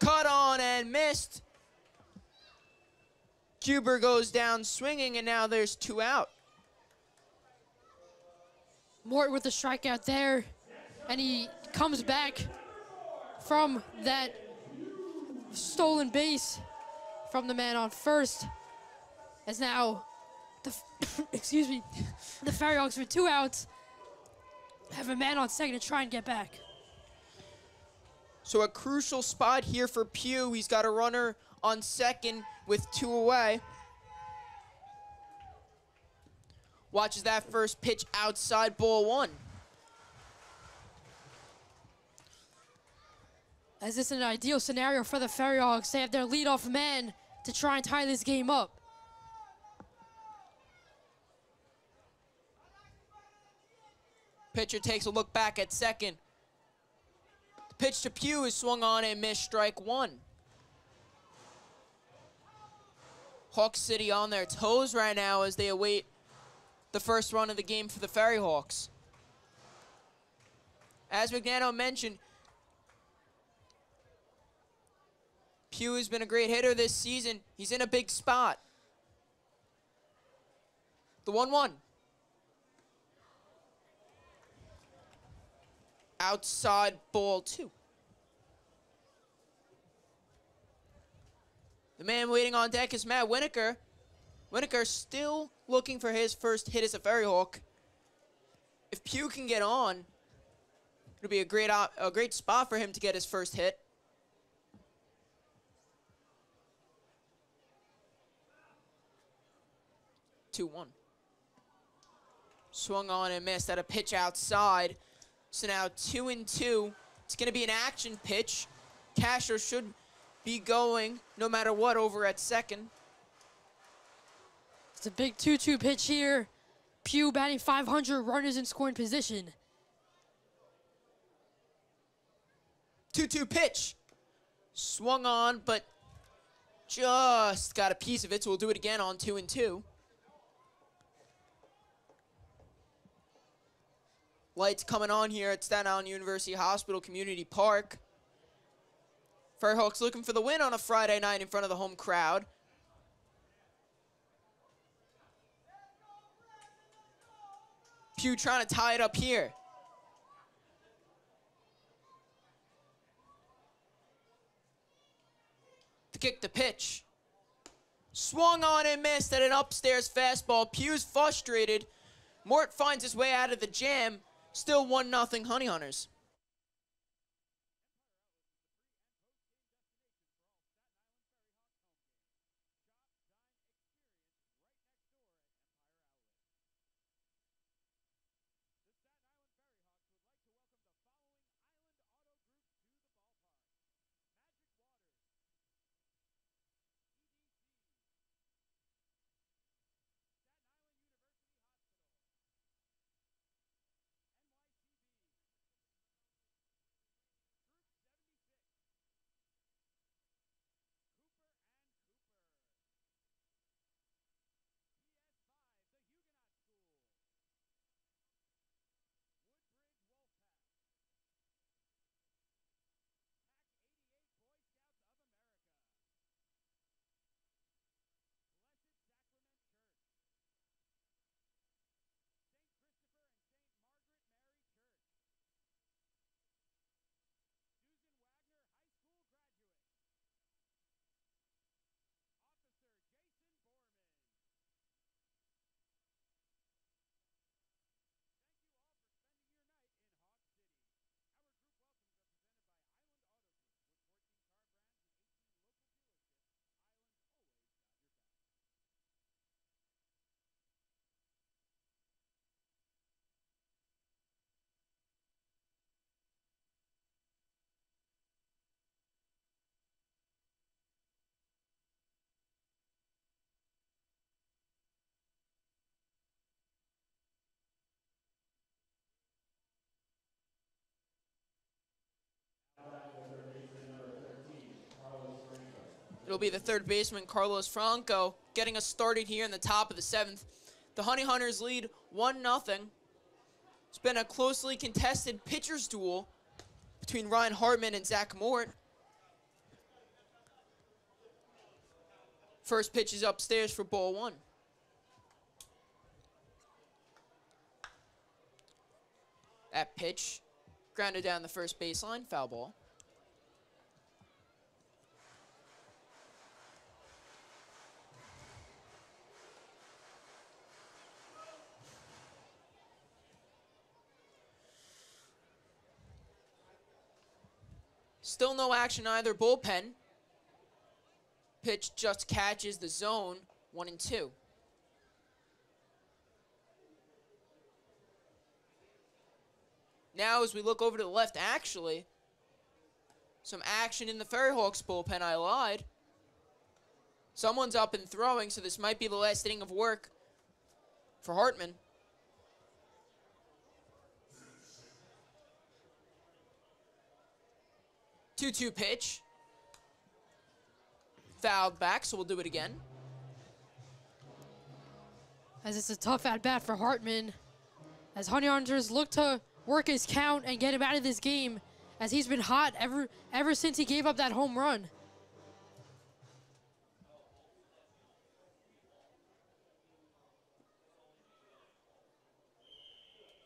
Cut on and missed. Cuber goes down swinging, and now there's two out. Mort with the strikeout there, and he comes back from that stolen base from the man on first. As now, the excuse me, the Ferry Hawks with two outs have a man on second to try and get back. So a crucial spot here for Pugh. He's got a runner on second with two away. Watches that first pitch outside ball one. As this is an ideal scenario for the Ferry Hawks. They have their leadoff man to try and tie this game up. Pitcher takes a look back at second. Pitch to Pugh is swung on and missed strike one. Hawk City on their toes right now as they await the first run of the game for the Ferry Hawks. As Magnano mentioned, Pugh has been a great hitter this season. He's in a big spot. The 1-1. Outside ball two. The man waiting on deck is Matt Winaker. Winaker still looking for his first hit as a Ferry Hawk. If Pugh can get on, it'll be a great a great spot for him to get his first hit. 2 1. Swung on and missed at a pitch outside. So now 2 and 2. It's going to be an action pitch. Castro should be going no matter what over at second. It's a big 2-2 pitch here. Pugh batting 500, runners in scoring position. 2-2 pitch. Swung on, but just got a piece of it, so we'll do it again on 2 and 2. Lights coming on here at Staten Island University Hospital Community Park. Ferry Hawks looking for the win on a Friday night in front of the home crowd. Pugh trying to tie it up here. To kick the pitch. Swung on and missed at an upstairs fastball. Pugh's frustrated. Mort finds his way out of the jam. Still 1 nothing Honey Hunters. It'll be the third baseman, Carlos Franco, getting us started here in the top of the seventh. The Honey Hunters lead 1 0. It's been a closely contested pitcher's duel between Ryan Hartman and Zach Mort. First pitch is upstairs for ball one. That pitch grounded down the first baseline, foul ball. Still no action either bullpen. Pitch just catches the zone, one and two. Now as we look over to the left, actually, some action in the Hawks bullpen, I lied. Someone's up and throwing, so this might be the last inning of work for Hartman. 2-2 pitch. Fouled back, so we'll do it again. As it's a tough at-bat for Hartman. As Honey Hunters look to work his count and get him out of this game as he's been hot ever ever since he gave up that home run.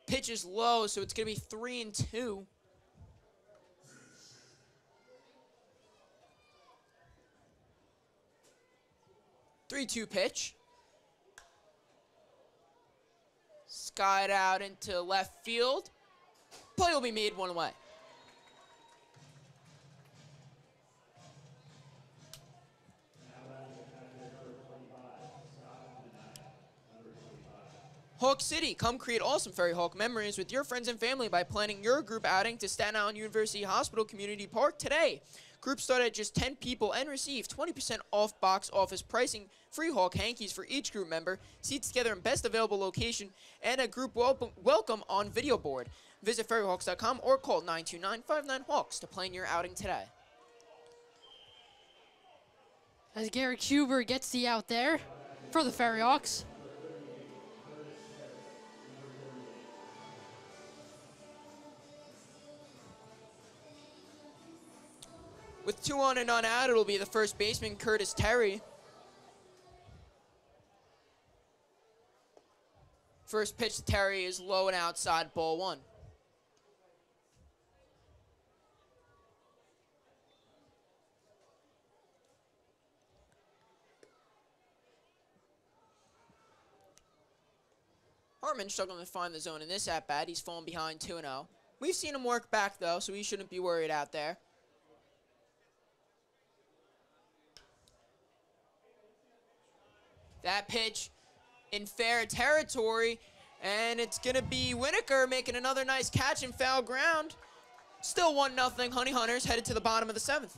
Pitch is low, so it's going to be three and two. 3-2 pitch. Skied out into left field. Play will be made one away. Hawk City, come create awesome Ferry Hawk memories with your friends and family by planning your group outing to Staten Island University Hospital Community Park today. Groups start at just 10 people and receive 20% off box office pricing, free Hawk hankies for each group member, seats together in best available location, and a group wel welcome on video board. Visit ferryhawks.com or call 929-59-HAWKS to plan your outing today. As Garrett Huber gets the out there for the Ferry With two on and none out, it'll be the first baseman, Curtis Terry. First pitch to Terry is low and outside, ball one. Hartman struggling to find the zone in this at bat. He's falling behind 2 0. We've seen him work back, though, so he shouldn't be worried out there. That pitch in fair territory, and it's going to be Winaker making another nice catch in foul ground. Still 1 0. Honey Hunters headed to the bottom of the seventh.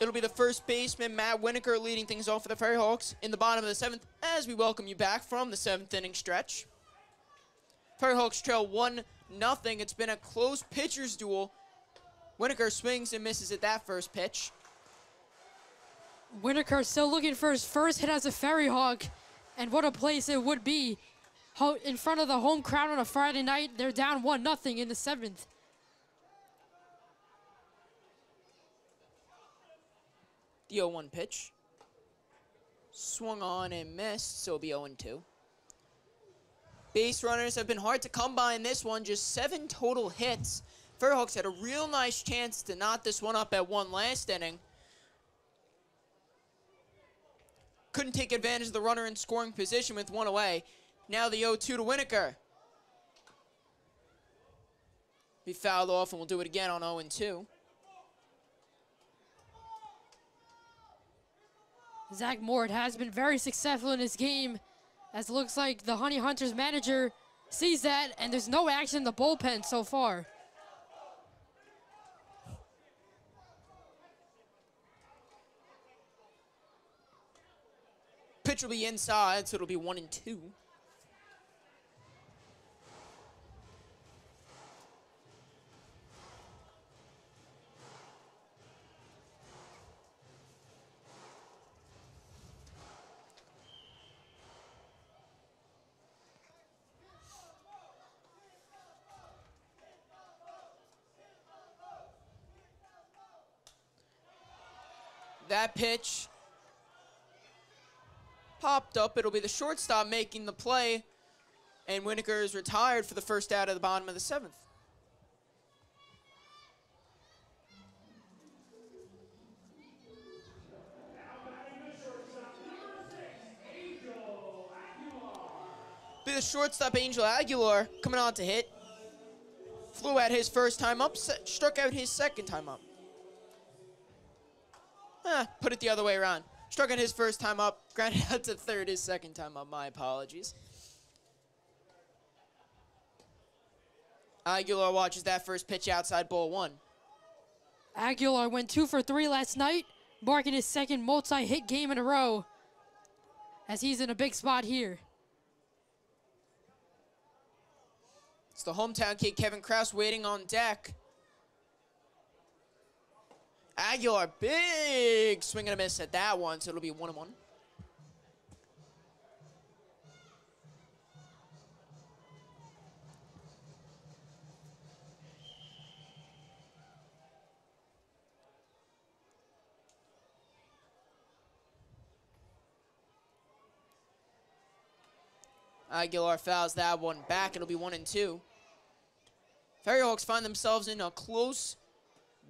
It'll be the first baseman, Matt Winaker, leading things off for the Ferry Hawks in the bottom of the seventh as we welcome you back from the seventh inning stretch. Ferry Hawks trail 1 nothing. It's been a close pitcher's duel. Winaker swings and misses at that first pitch. Winaker still looking for his first hit as a Ferry Hawk, and what a place it would be. In front of the home crowd on a Friday night, they're down 1 nothing in the seventh. The 0-1 pitch. Swung on and missed, so it'll be 0-2. Base runners have been hard to come by in this one, just seven total hits. Ferry Hawks had a real nice chance to knot this one up at one last inning. Couldn't take advantage of the runner in scoring position with one away. Now the 0-2 to Winaker. Be fouled off, and we'll do it again on 0-2. Zach Mort has been very successful in this game, as it looks like the Honey Hunters manager sees that, and there's no action in the bullpen so far. Pitch will be inside, so it'll be one and two. That pitch popped up. It'll be the shortstop making the play. And Winaker is retired for the first out of the bottom of the seventh. Be the shortstop Angel Aguilar coming on to hit. Flew out his first time up, struck out his second time up. Eh, put it the other way around. Struck out his first time up, grounded out to third his second time up. My apologies. Aguilar watches that first pitch outside ball one. Aguilar went two for three last night, marking his second multi-hit game in a row as he's in a big spot here. It's the hometown kid, Kevin Kraus, waiting on deck. Aguilar, big swing and a miss at that one, so it'll be one and one. Aguilar fouls that one back. It'll be one and two. Ferry Hawks find themselves in a close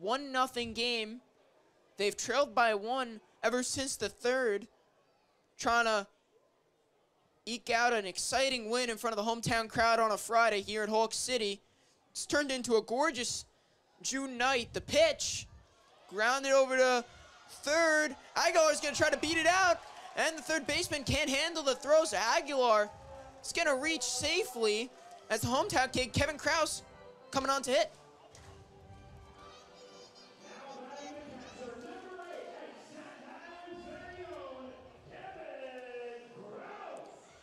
one nothing game. They've trailed by one ever since the third, trying to eke out an exciting win in front of the hometown crowd on a Friday here at Hawk City. It's turned into a gorgeous June night. The pitch grounded over to third. Aguilar's going to try to beat it out, and the third baseman can't handle the throws. Aguilar is going to reach safely as the hometown kid, Kevin Kraus, coming on to hit.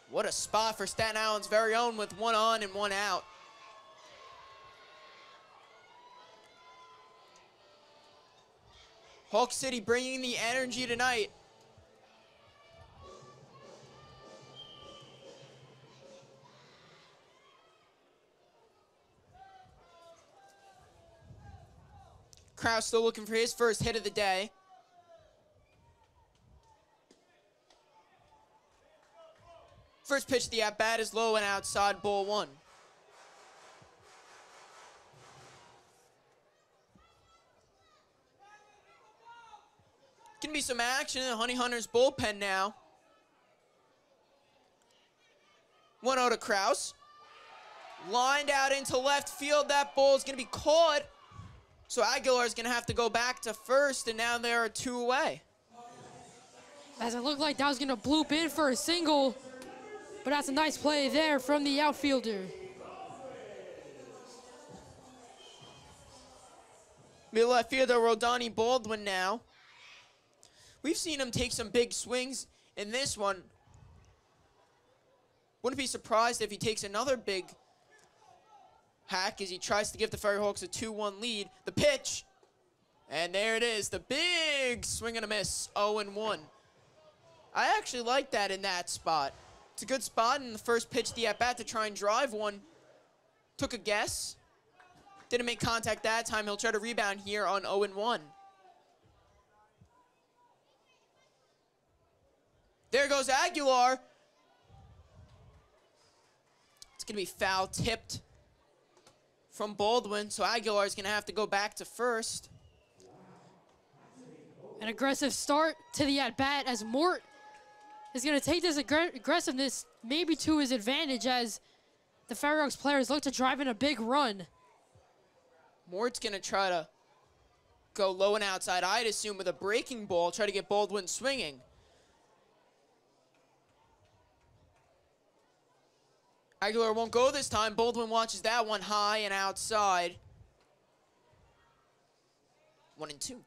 What a spot for Staten Island's very own with one on and one out. Hawk City bringing the energy tonight. Kraus still looking for his first hit of the day. First pitch the at bat is low and outside ball one. Can be some action in the Honey Hunter's bullpen now. 1 0 to Kraus. Lined out into left field. That ball is going to be caught. So Aguilar is going to have to go back to first, and now there are two away. As it looked like that was going to bloop in for a single. But that's a nice play there from the outfielder. Middle left fielder Roldani Baldwin now. We've seen him take some big swings in this one. Wouldn't be surprised if he takes another big hack as he tries to give the Ferry Hawks a 2-1 lead. The pitch. And there it is. The big swing and a miss. 0-1. I actually like that in that spot. It's a good spot in the first pitch the at-bat to try and drive one. Took a guess. Didn't make contact that time. He'll try to rebound here on 0-1. There goes Aguilar. It's going to be foul tipped from Baldwin, so Aguilar is going to have to go back to first. An aggressive start to the at-bat as Mort is going to take this ag aggressiveness maybe to his advantage as the Hawks players look to drive in a big run. Mort's going to try to go low and outside, I'd assume, with a breaking ball, try to get Baldwin swinging. Aguilar won't go this time. Baldwin watches that one high and outside. One and two.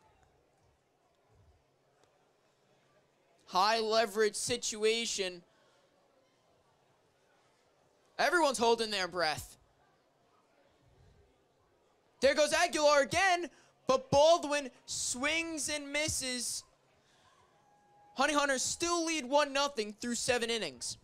High leverage situation. Everyone's holding their breath. There goes Aguilar again, but Baldwin swings and misses. Honey Hunters still lead 1 0 through seven innings.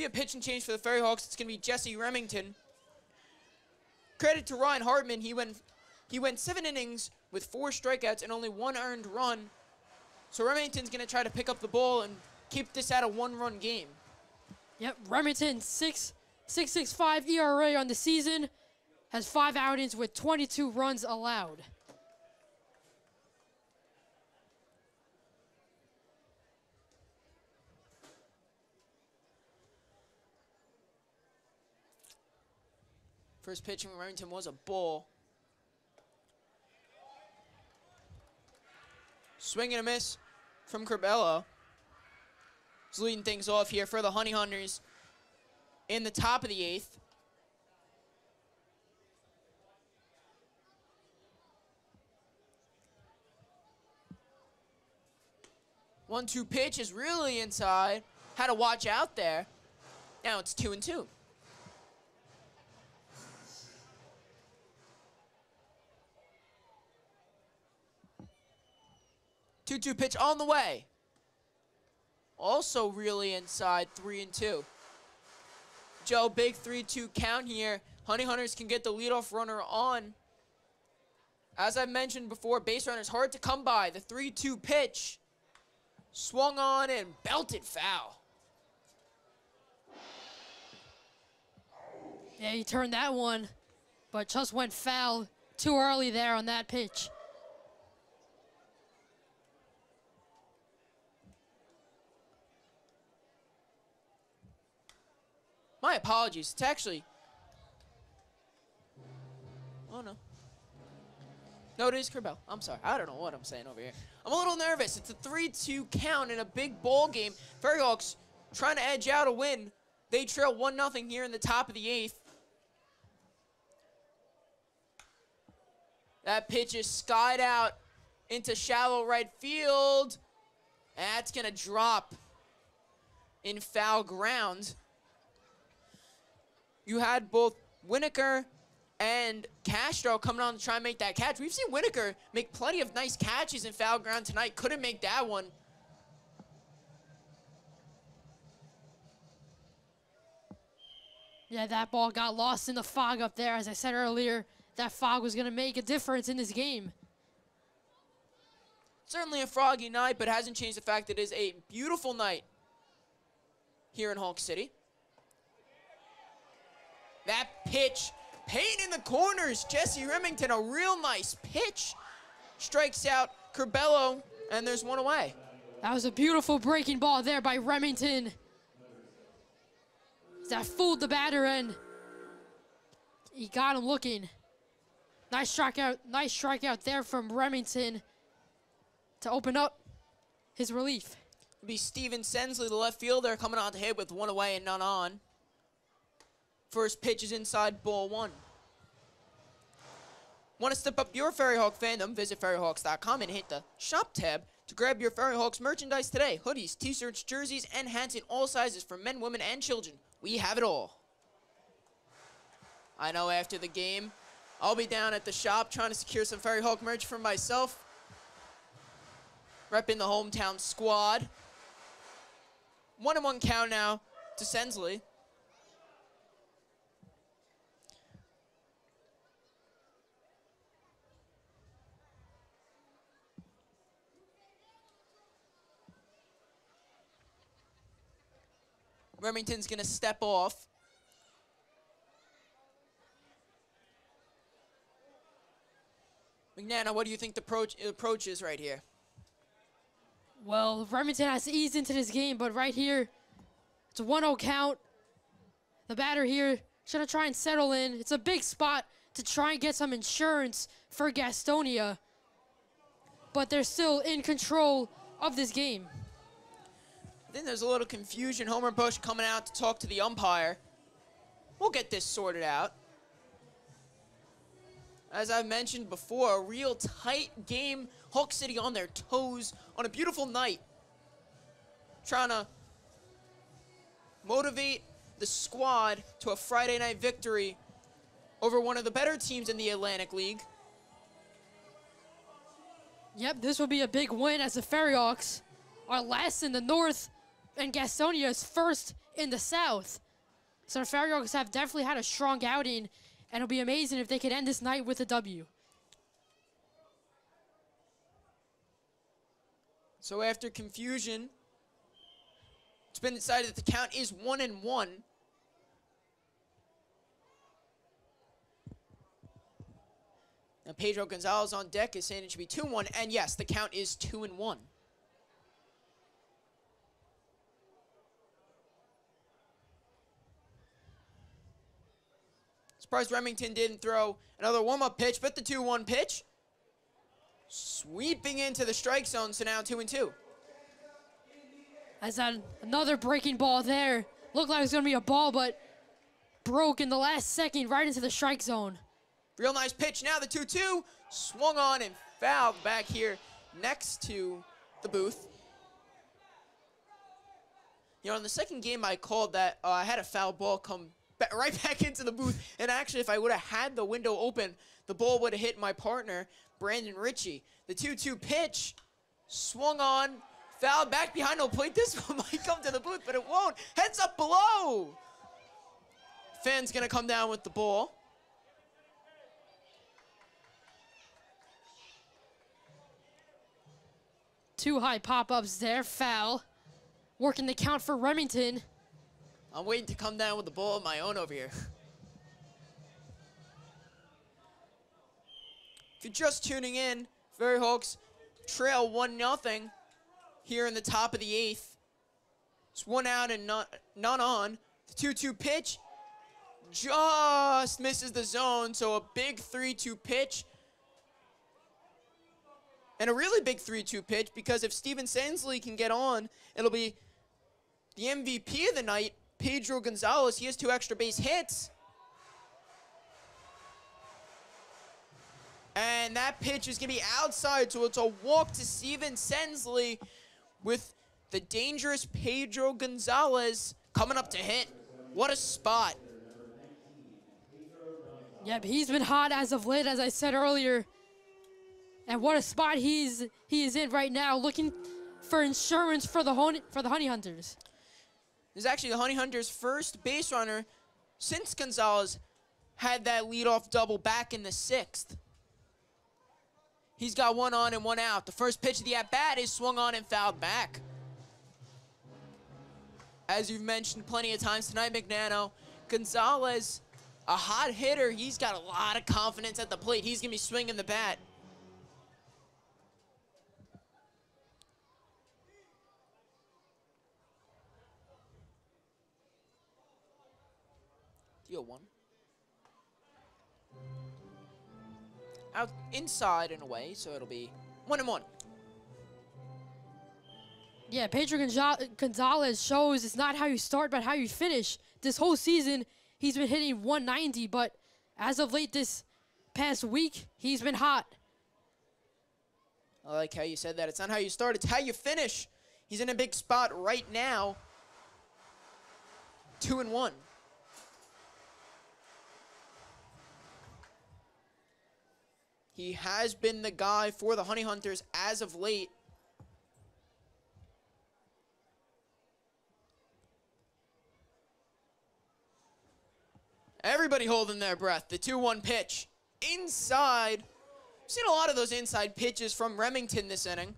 Be a pitching change for the Ferry Hawks. It's going to be Jesse Remington. Credit to Ryan Hartman. He went he went seven innings with four strikeouts and only one earned run. So Remington's going to try to pick up the ball and keep this at a one-run game. Yep, Remington, 6 6.65 ERA on the season, has five outings with 22 runs allowed. First pitch from Remington was a ball. Swing and a miss from Curbelo. He's leading things off here for the Honey Hunters in the top of the eighth. One two pitch is really inside. Had to watch out there. Now it's two and two. Two two pitch on the way. Also really inside three and two. Joe, big 3-2 count here. Honey Hunters can get the leadoff runner on. As I mentioned before, base runners hard to come by. The 3-2 pitch swung on and belted foul. Yeah, he turned that one, but just went foul too early there on that pitch. My apologies. It's actually. Oh no. No, it is Curbelo. I'm sorry. I don't know what I'm saying over here. I'm a little nervous. It's a 3-2 count in a big ball game. Ferryhawks trying to edge out a win. They trail 1-0 here in the top of the eighth. That pitch is skied out into shallow right field. That's going to drop in foul ground you had both Winaker and Castro coming on to try and make that catch. We've seen Winaker make plenty of nice catches in foul ground tonight. Couldn't make that one. Yeah, that ball got lost in the fog up there. As I said earlier, that fog was going to make a difference in this game. Certainly a froggy night, but hasn't changed the fact that it is a beautiful night here in Hawk City. That pitch, pain in the corners. Jesse Remington, a real nice pitch. Strikes out Curbelo, and there's one away. That was a beautiful breaking ball there by Remington. That fooled the batter, and he got him looking. Nice strikeout, nice strikeout there from Remington to open up his relief. It'll be Steven Sensley, the left fielder, coming on to hit with one away and none on. First pitch is inside ball one. Want to step up your Ferryhawk fandom? Visit ferryhawks.com and hit the shop tab to grab your Ferryhawks merchandise today. Hoodies, t-shirts, jerseys, and hats in all sizes for men, women, and children. We have it all. I know after the game, I'll be down at the shop trying to secure some Ferryhawk merch for myself. Repping the hometown squad. One and one count now to Sensley. Remington's going to step off. McNana, what do you think the approach, approach is right here? Well, Remington has to ease into this game, but right here, it's a 1-0 count. The batter here should try and settle in. It's a big spot to try and get some insurance for Gastonia, but they're still in control of this game. I think there's a little confusion. Homer Bush coming out to talk to the umpire. We'll get this sorted out. As I mentioned before, a real tight game. Hawk City on their toes on a beautiful night. Trying to motivate the squad to a Friday night victory over one of the better teams in the Atlantic League. Yep, this will be a big win as the Ferryhawks are last in the North and Gastonia's first in the South. So the Oaks have definitely had a strong outing, and it'll be amazing if they could end this night with a W. So after confusion, it's been decided that the count is one and one. Now Pedro Gonzalez on deck is saying it should be 2-1, and yes, the count is 2 and 1. Surprised Remington didn't throw another warm-up pitch, but the 2-1 pitch sweeping into the strike zone, so now 2 and 2. As that another breaking ball there. Looked like it was going to be a ball, but broke in the last second right into the strike zone. Real nice pitch. Now the 2-2 swung on and fouled back here next to the booth. You know, in the second game I called that uh, I had a foul ball come right back into the booth. And actually, if I would have had the window open, the ball would have hit my partner, Brandon Ritchie. The 2-2 pitch swung on, fouled back behind no plate. This one might come to the booth, but it won't. Heads up below. Fan's going to come down with the ball. Two high pop-ups there, foul. Working the count for Remington. I'm waiting to come down with the ball of my own over here. if you're just tuning in, Ferry Hawks trail 1 nothing here in the top of the eighth. It's one out and not, none on. The 2 2 pitch just misses the zone, so a big 3 2 pitch. And a really big 3 2 pitch because if Steven Sensley can get on, it'll be the MVP of the night, Pedro Gonzalez. He has two extra base hits. And that pitch is going to be outside, so it's a walk to Steven Sensley with the dangerous Pedro Gonzalez coming up to hit. What a spot. Yep, he's been hot as of late, as I said earlier. And what a spot he's he is in right now, looking for insurance for the honey, for the Honey Hunters. This is actually the Honey Hunters' first base runner since Gonzalez had that leadoff double back in the sixth. He's got one on and one out. The first pitch of the at-bat is swung on and fouled back. As you've mentioned plenty of times tonight, McNano, Gonzalez, a hot hitter. He's got a lot of confidence at the plate. He's going to be swinging the bat. Deal one. Out inside in a way, so it'll be one and one. Yeah, Pedro Gonzalez shows it's not how you start, but how you finish. This whole season, he's been hitting 190, but as of late this past week, he's been hot. I like how you said that. It's not how you start, it's how you finish. He's in a big spot right now. Two and one. He has been the guy for the Honey Hunters as of late. Everybody holding their breath. The 2-1 pitch. Inside. Seen a lot of those inside pitches from Remington this inning.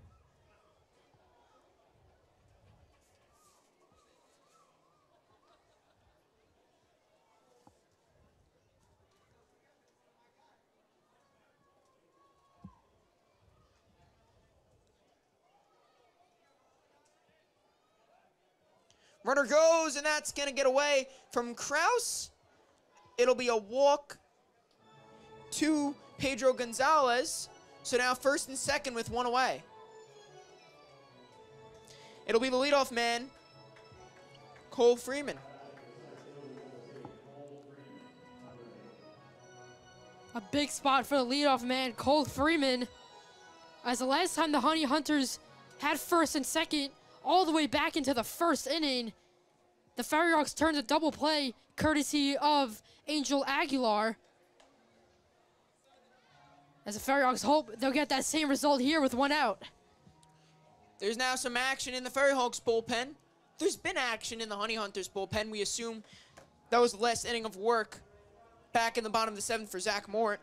Runner goes, and that's going to get away from Kraus. It'll be a walk to Pedro Gonzalez. So now first and second with one away. It'll be the leadoff man, Cole Freeman. A big spot for the leadoff man, Cole Freeman. As the last time the Honey Hunters had first and second, all the way back into the first inning, the Ferry Hawks turned a double play courtesy of Angel Aguilar. As the Ferry Hawks hope they'll get that same result here with one out. There's now some action in the Ferry Hawks bullpen. there's been action in the Honey Hunters bullpen. We assume that was the last inning of work back in the bottom of the seventh for Zach Mort.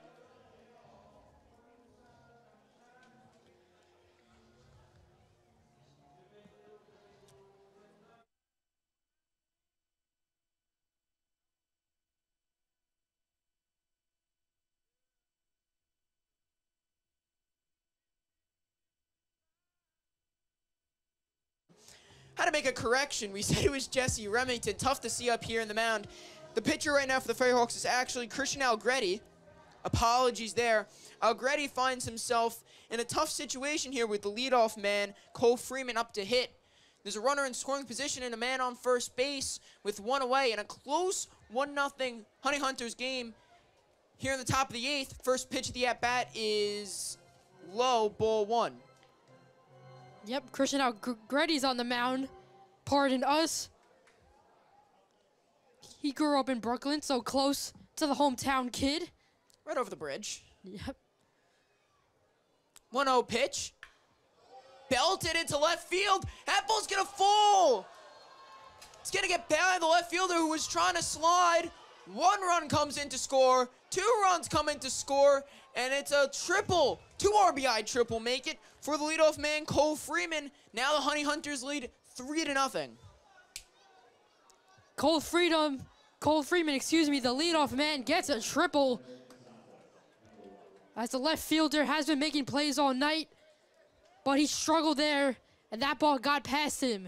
Had to make a correction. We said it was Jesse Remington. Tough to see up here in the mound. The pitcher right now for the Ferry Hawks is actually Christian Allegretti. Apologies there. Allegretti finds himself in a tough situation here with the leadoff man, Cole Freeman, up to hit. There's a runner in scoring position and a man on first base with one away in a close 1 0 Honey Hunters game. Here in the top of the eighth, first pitch of the at bat is low, ball one. Yep, Christian Allegretti's on the mound. Pardon us. He grew up in Brooklyn, so close to the hometown kid. Right over the bridge. Yep. 1 0 pitch. Belted into left field. That ball's going to fall. It's going to get by the left fielder who was trying to slide. One run comes in to score. Two runs come in to score. And it's a triple. Two RBI triple make it for the leadoff man, Cole Freeman. Now the Honey Hunters lead 3 to nothing. Cole Freedom, Cole Freeman, excuse me, the leadoff man gets a triple. As the left fielder has been making plays all night, but he struggled there, and that ball got past him.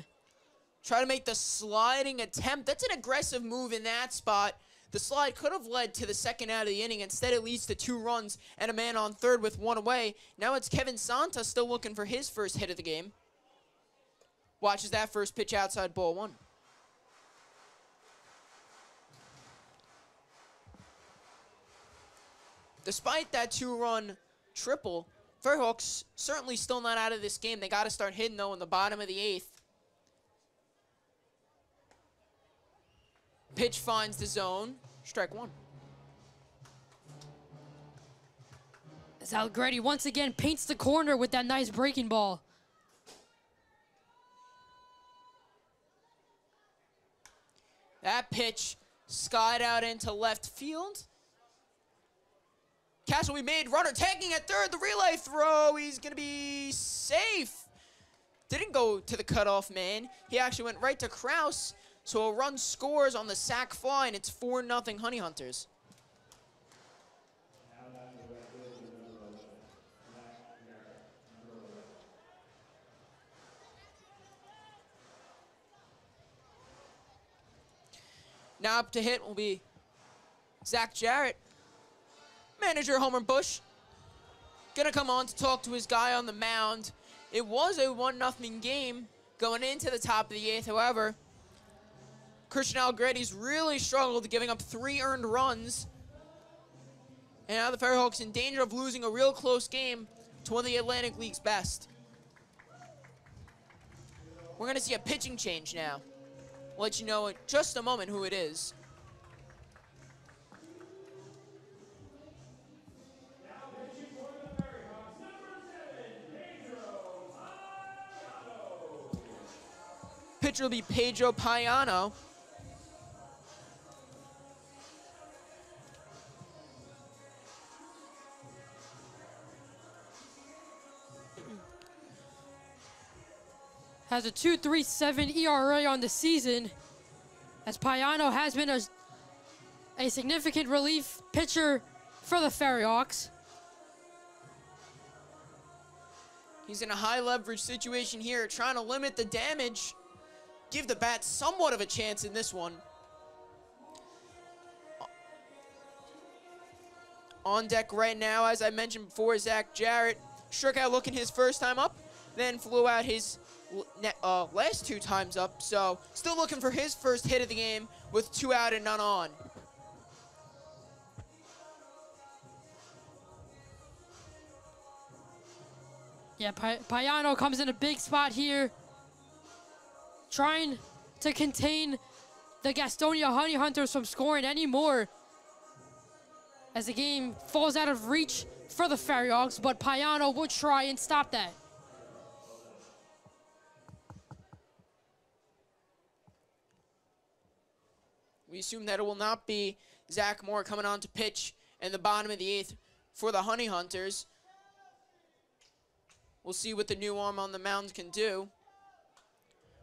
Try to make the sliding attempt. That's an aggressive move in that spot. The slide could have led to the second out of the inning. Instead, it leads to two runs and a man on third with one away. Now it's Kevin Santa still looking for his first hit of the game. Watches that first pitch outside ball one. despite that two-run triple, Ferry Hawks certainly still not out of this game. They got to start hitting, though, in the bottom of the eighth. Pitch finds the zone. Strike one. As Allegretti once again paints the corner with that nice breaking ball. That pitch skied out into left field. Will be made. Runner tagging at third. The relay throw. He's going to be safe. Didn't go to the cutoff man. He actually went right to Kraus. So a run scores on the sac fly, and it's 4 nothing Honey Hunters. Now up to hit will be Zach Jarrett. Manager Homer Bush gonna come on to talk to his guy on the mound. It was a 1-0 game going into the top of the eighth. However, Christian Allegretti's really struggled, giving up three earned runs. And now the Ferry Hawks in danger of losing a real close game to one of the Atlantic League's best. We're going to see a pitching change now. We'll let you know in just a moment who it is. pitcher will be Pedro Payano. Has a 2.37 ERA on the season, as Payano has been a, a significant relief pitcher for the Ferry. He's in a high leverage situation here, trying to limit the damage give the Bats somewhat of a chance in this one. On deck right now, as I mentioned before, Zach Jarrett struck out looking his first time up, then flew out his uh, last two times up. So still looking for his first hit of the game with two out and none on. Yeah, Payano comes in a big spot here trying to contain the Gastonia Honey Hunters from scoring anymore as the game falls out of reach for the Ferry Hawks, but Payano will try and stop that. We assume that it will not be Zach Mort coming on to pitch in the bottom of the eighth for the Honey Hunters. We'll see what the new arm on the mound can do.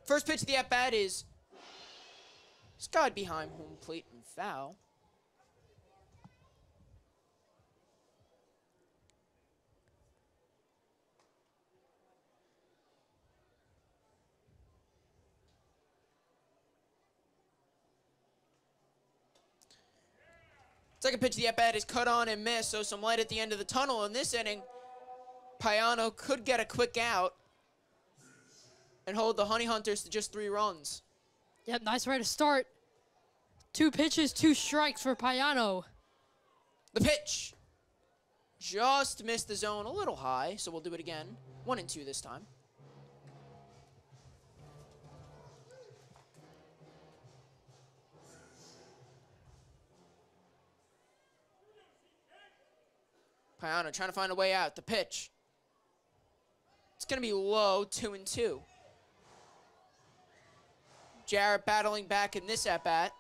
First pitch of the at bat is skied behind home plate and foul. Second pitch of the at bat is cut on and missed, so some light at the end of the tunnel in this inning. Payano could get a quick out and hold the Honey Hunters to just three runs. Yep, nice way to start. Two pitches, two strikes for Payano. The pitch just missed the zone a little high, so we'll do it again. One and two this time. Payano trying to find a way out. The pitch. It's going to be low, two and two. Jarrett battling back in this at bat.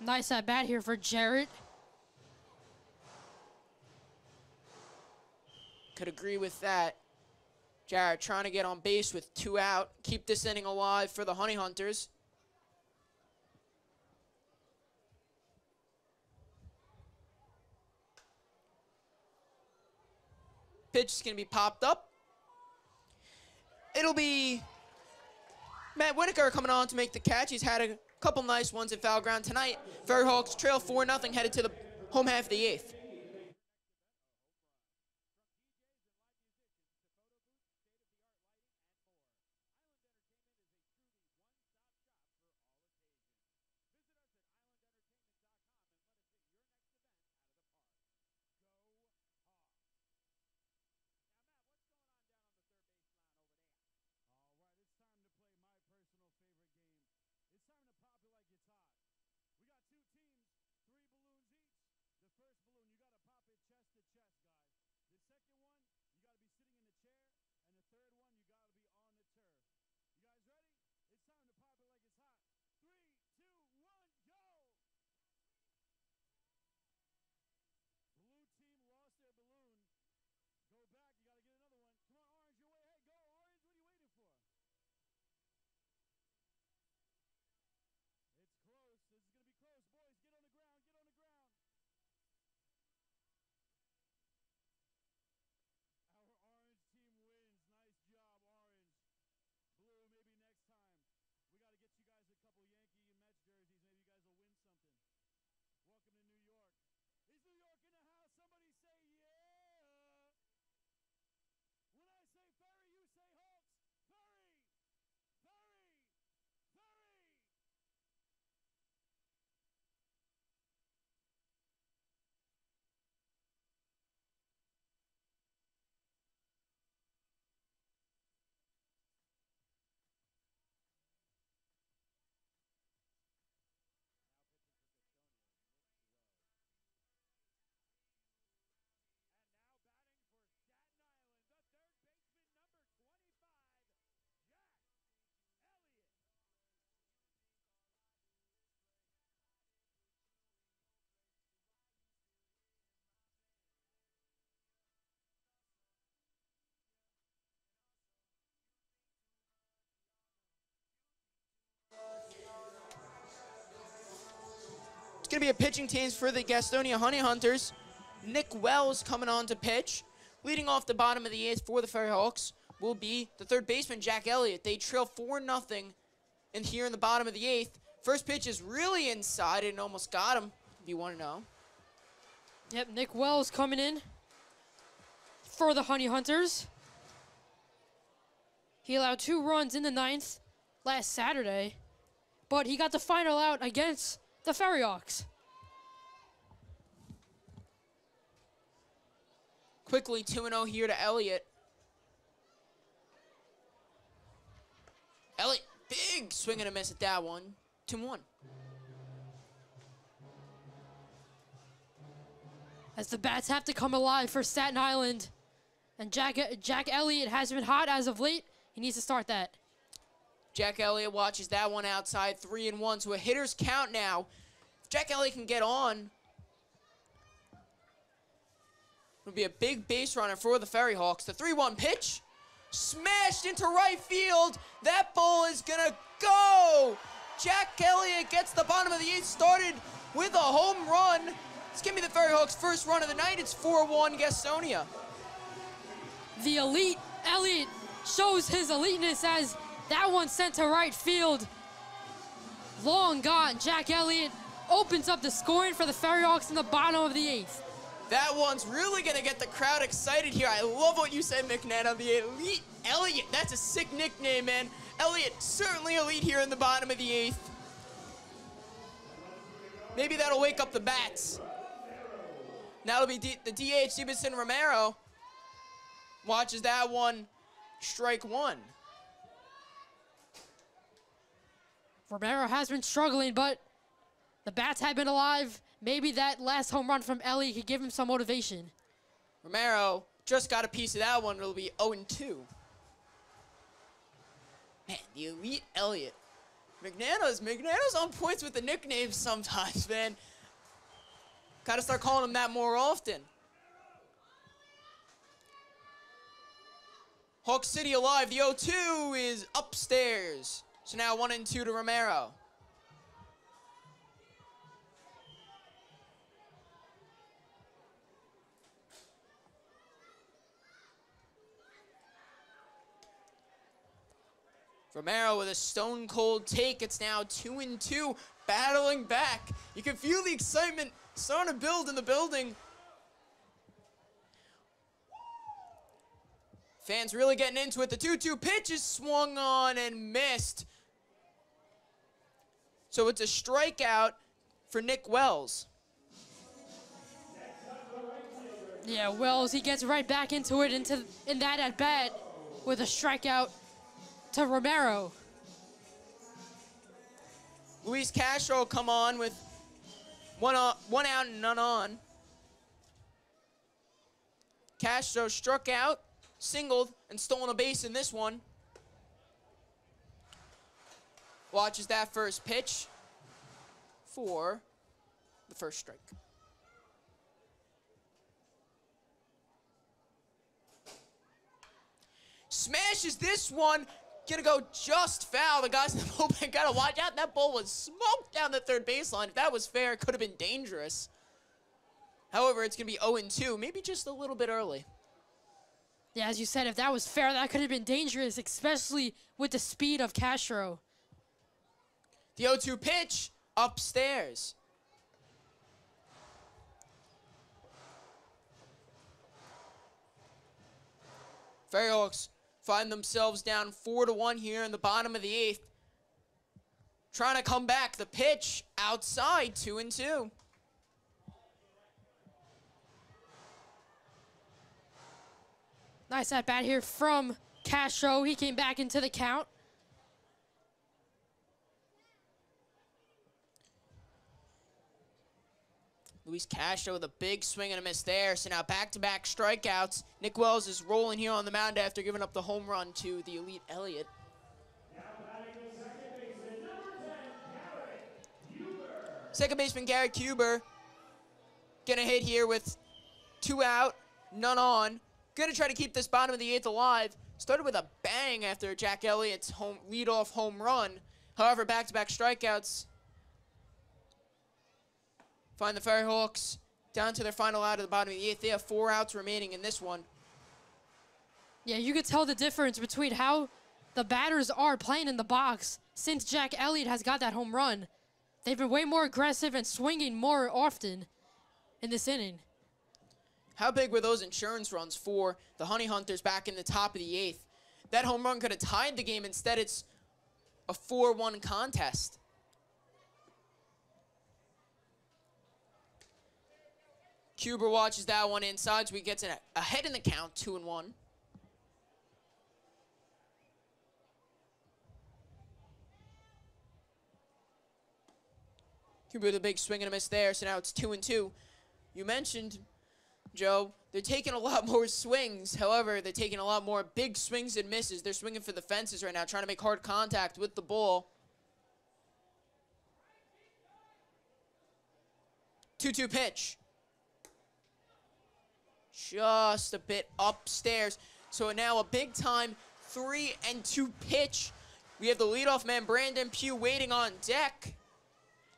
Nice at bat here for Jarrett. Could agree with that. Jarrett trying to get on base with two out, keep this inning alive for the Honey Hunters. Pitch is going to be popped up. It'll be Matt Winaker coming on to make the catch. He's had a couple nice ones in foul ground tonight. Ferry Hawks trail 4 0 headed to the home half of the eighth. Going to be a pitching change for the Gastonia Honey Hunters. Nick Wells coming on to pitch. Leading off the bottom of the eighth for the Ferry Hawks will be the third baseman, Jack Elliott. They trail 4 0 and here in the bottom of the eighth. First pitch is really inside and almost got him, if you want to know. Yep, Nick Wells coming in for the Honey Hunters. He allowed two runs in the ninth last Saturday, but he got the final out against the Ferry Hawks. Quickly 2 0 here to Elliott. Elliott, big swing and a miss at that one. 2 1. As the bats have to come alive for Staten Island. And Jack Jack Elliott has been hot as of late. He needs to start that. Jack Elliott watches that one outside, three and one. So a hitter's count now. If Jack Elliott can get on, it'll be a big base runner for the Ferry Hawks. The 3-1 pitch, smashed into right field. That ball is gonna go. Jack Elliott gets the bottom of the eighth started with a home run. It's gonna be the Ferry Hawks' first run of the night. It's 4-1 Gastonia. The elite Elliott shows his eliteness as that one sent to right field. Long gone. Jack Elliott opens up the scoring for the Ferry Hawks in the bottom of the eighth. That one's really gonna get the crowd excited here. I love what you said, McNana. The elite Elliott. That's a sick nickname, man. Elliott certainly elite here in the bottom of the eighth. Maybe that'll wake up the bats. Now it'll be D the DH, Stevenson Romero. Watches that one, strike one. Romero has been struggling, but the bats have been alive. Maybe that last home run from Ellie could give him some motivation. Romero just got a piece of that one. It'll be 0-2. Man, the elite Elliot. McNano's, McNano's on points with the nicknames sometimes, man. Gotta start calling him that more often. Hawk City alive. The 0-2 is upstairs. So now 1 and 2 to Romero. Romero with a stone cold take. It's now two and two, battling back. You can feel the excitement starting to build in the building. Fans really getting into it. The 2-2 pitch is swung on and missed. So it's a strikeout for Nick Wells. Yeah, Wells, he gets right back into it, into in that at bat with a strikeout to Romero. Luis Castro come on with one, on, one out and none on. Castro struck out, singled, and stolen a base in this one. Watches that first pitch for the first strike. Smashes this one, gonna go just foul. The guys in the bullpen gotta watch out. That ball was smoked down the third baseline. If that was fair, it could have been dangerous. However, it's gonna be 0-2, maybe just a little bit early. Yeah, as you said, if that was fair, that could have been dangerous, especially with the speed of Castro. The 0-2 pitch upstairs. Ferry Hawks find themselves down four to one here in the bottom of the eighth. Trying to come back. The pitch outside, two and two. Nice at bat here from Castro. He came back into the count. Luis Castro with a big swing and a miss there. So now back-to-back strikeouts. Nick Wells is rolling here on the mound after giving up the home run to the elite Elliott. Second baseman Garrett Kuber gonna hit here with two out, none on. Gonna try to keep this bottom of the eighth alive. Started with a bang after Jack Elliott's home leadoff home run. However, back-to-back -back strikeouts Find the Ferry Hawks down to their final out at the bottom of the eighth. They have four outs remaining in this one. Yeah, you could tell the difference between how the batters are playing in the box since Jack Elliott has got that home run. They've been way more aggressive and swinging more often in this inning. How big were those insurance runs for the Honey Hunters back in the top of the eighth? That home run could have tied the game. Instead, it's a 4-1 contest. Kuber watches that one inside, so he gets it ahead in the count, two and one. Kuber the big swing and a miss there, so now it's two and two. You mentioned, Joe, they're taking a lot more swings. However, they're taking a lot more big swings and misses. They're swinging for the fences right now, trying to make hard contact with the ball. 2-2 pitch. Just a bit upstairs. So now a big time three and two pitch. We have the leadoff man, Brandon Pugh, waiting on deck.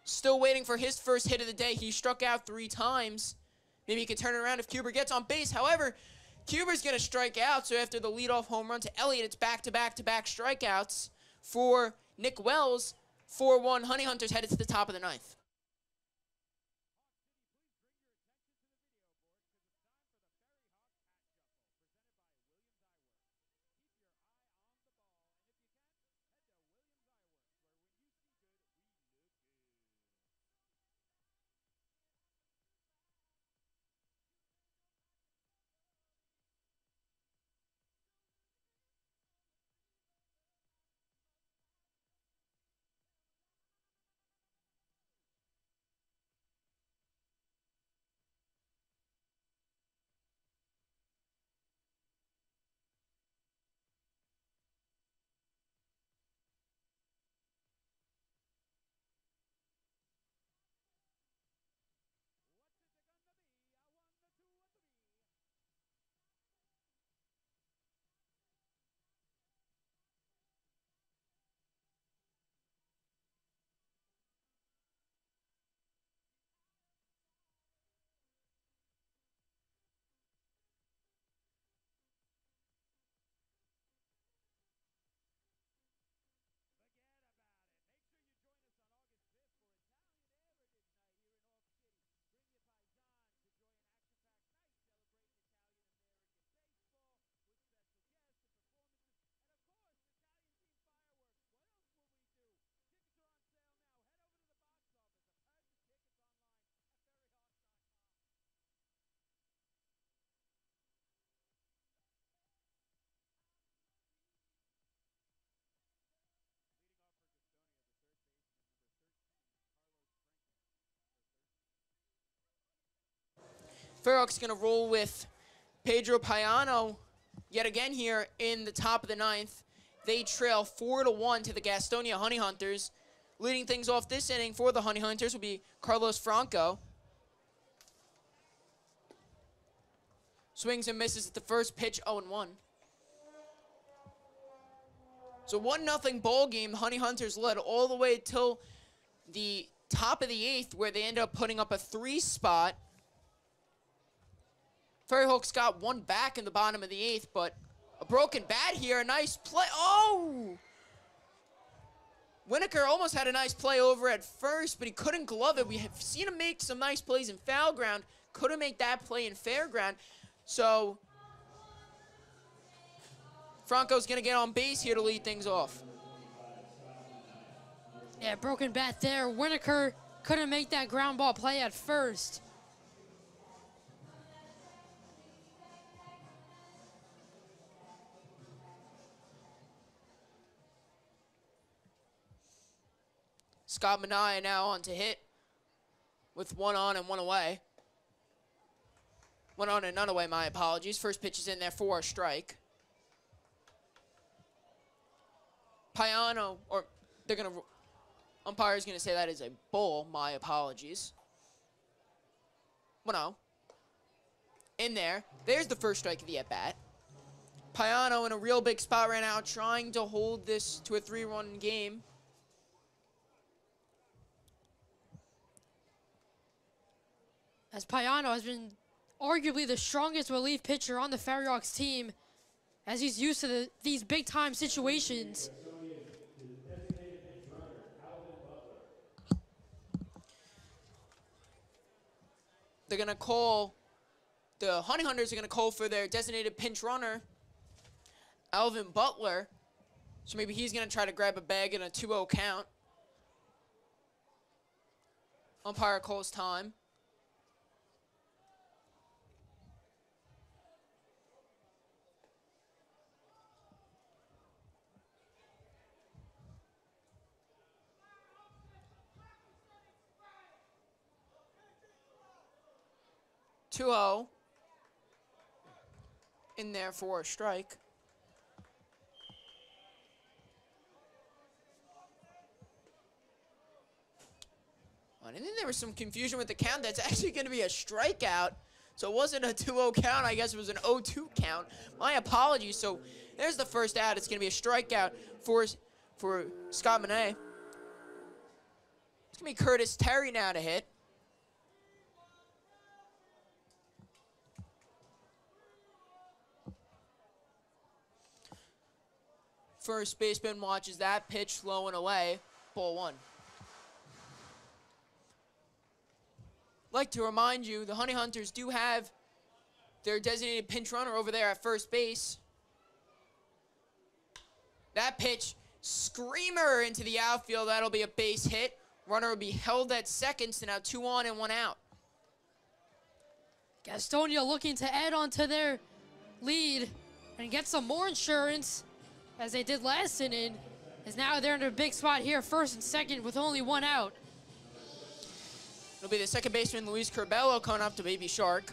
Still waiting for his first hit of the day. He struck out three times. Maybe he could turn it around if Kuber gets on base. However, Kuber's going to strike out. So after the leadoff home run to Elliott, it's back-to-back-to-back strikeouts for Nick Wells. 4-1 Honey Hunters headed to the top of the ninth. Ferry Hawks going to roll with Pedro Payano yet again here in the top of the ninth. They trail 4 to one to the Gastonia Honey Hunters. Leading things off this inning for the Honey Hunters will be Carlos Franco. Swings and misses at the first pitch, 0-1. So 1-0 ball game. Honey Hunters led all the way till the top of the eighth, where they ended up putting up a three spot. Ferry Hawks got one back in the bottom of the eighth, but a broken bat here. A nice play. Oh! Winaker almost had a nice play over at first, but he couldn't glove it. We have seen him make some nice plays in foul ground. Couldn't make that play in fair ground. So, Franco's going to get on base here to lead things off. Yeah, broken bat there. Winaker couldn't make that ground ball play at first. Scott Manea now on to hit with one on and one away. One on and none away, my apologies. First pitch is in there for a strike. Payano, or they're going to, umpire's going to say that is a bull. My apologies. Well, no. Oh. In there. There's the first strike of the at-bat. Payano in a real big spot right now, trying to hold this to a three-run game. As Payano has been arguably the strongest relief pitcher on the Ferry Hawks team as he's used to the, these big-time situations. They're going to call, the Honey Hunters are going to call for their designated pinch runner, Alvin Butler. So maybe he's going to try to grab a bag in a 2-0 count. Umpire calls time. Two zero. in there for a strike. And then there was some confusion with the count. That's actually going to be a strikeout. So it wasn't a 2-0 count. I guess it was an 0-2 count. My apologies. So there's the first out. It's going to be a strikeout for, for Scott Manea. It's going to be Curtis Terry now to hit. First baseman watches that pitch slowing away. Ball one. like to remind you, the Honey Hunters do have their designated pinch runner over there at first base. That pitch, screamer into the outfield. That'll be a base hit. Runner will be held at second, so now two on and one out. Gastonia looking to add on to their lead and get some more insurance, as they did last inning, as now they're in a big spot here, first and second, with only one out. It'll be the second baseman, Luis Curbelo, coming up to Baby Shark.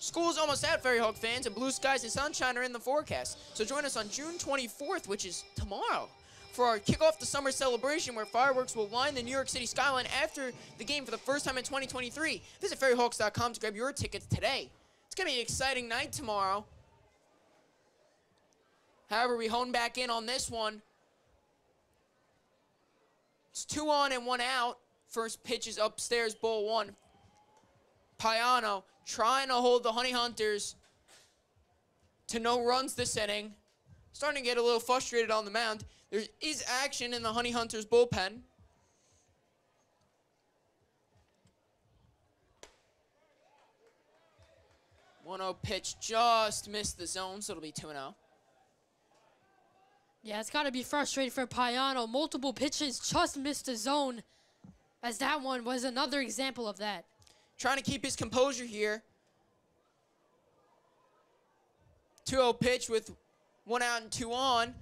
School's almost out, Ferry Hawk fans, and blue skies and sunshine are in the forecast. So join us on June 24th, which is tomorrow, for our kickoff the summer celebration where fireworks will line the New York City skyline after the game for the first time in 2023. Visit ferryhawks.com to grab your tickets today. It's going to be an exciting night tomorrow. However, we hone back in on this one. It's two on and one out. First pitch is upstairs, ball one. Payano trying to hold the Honey Hunters to no runs this inning. Starting to get a little frustrated on the mound. There is action in the Honey Hunters bullpen. One zero pitch just missed the zone, so it'll be two zero. Yeah, it's got to be frustrating for Payano. Multiple pitches just missed the zone as that one was another example of that. Trying to keep his composure here. 2-0 pitch with one out and two on.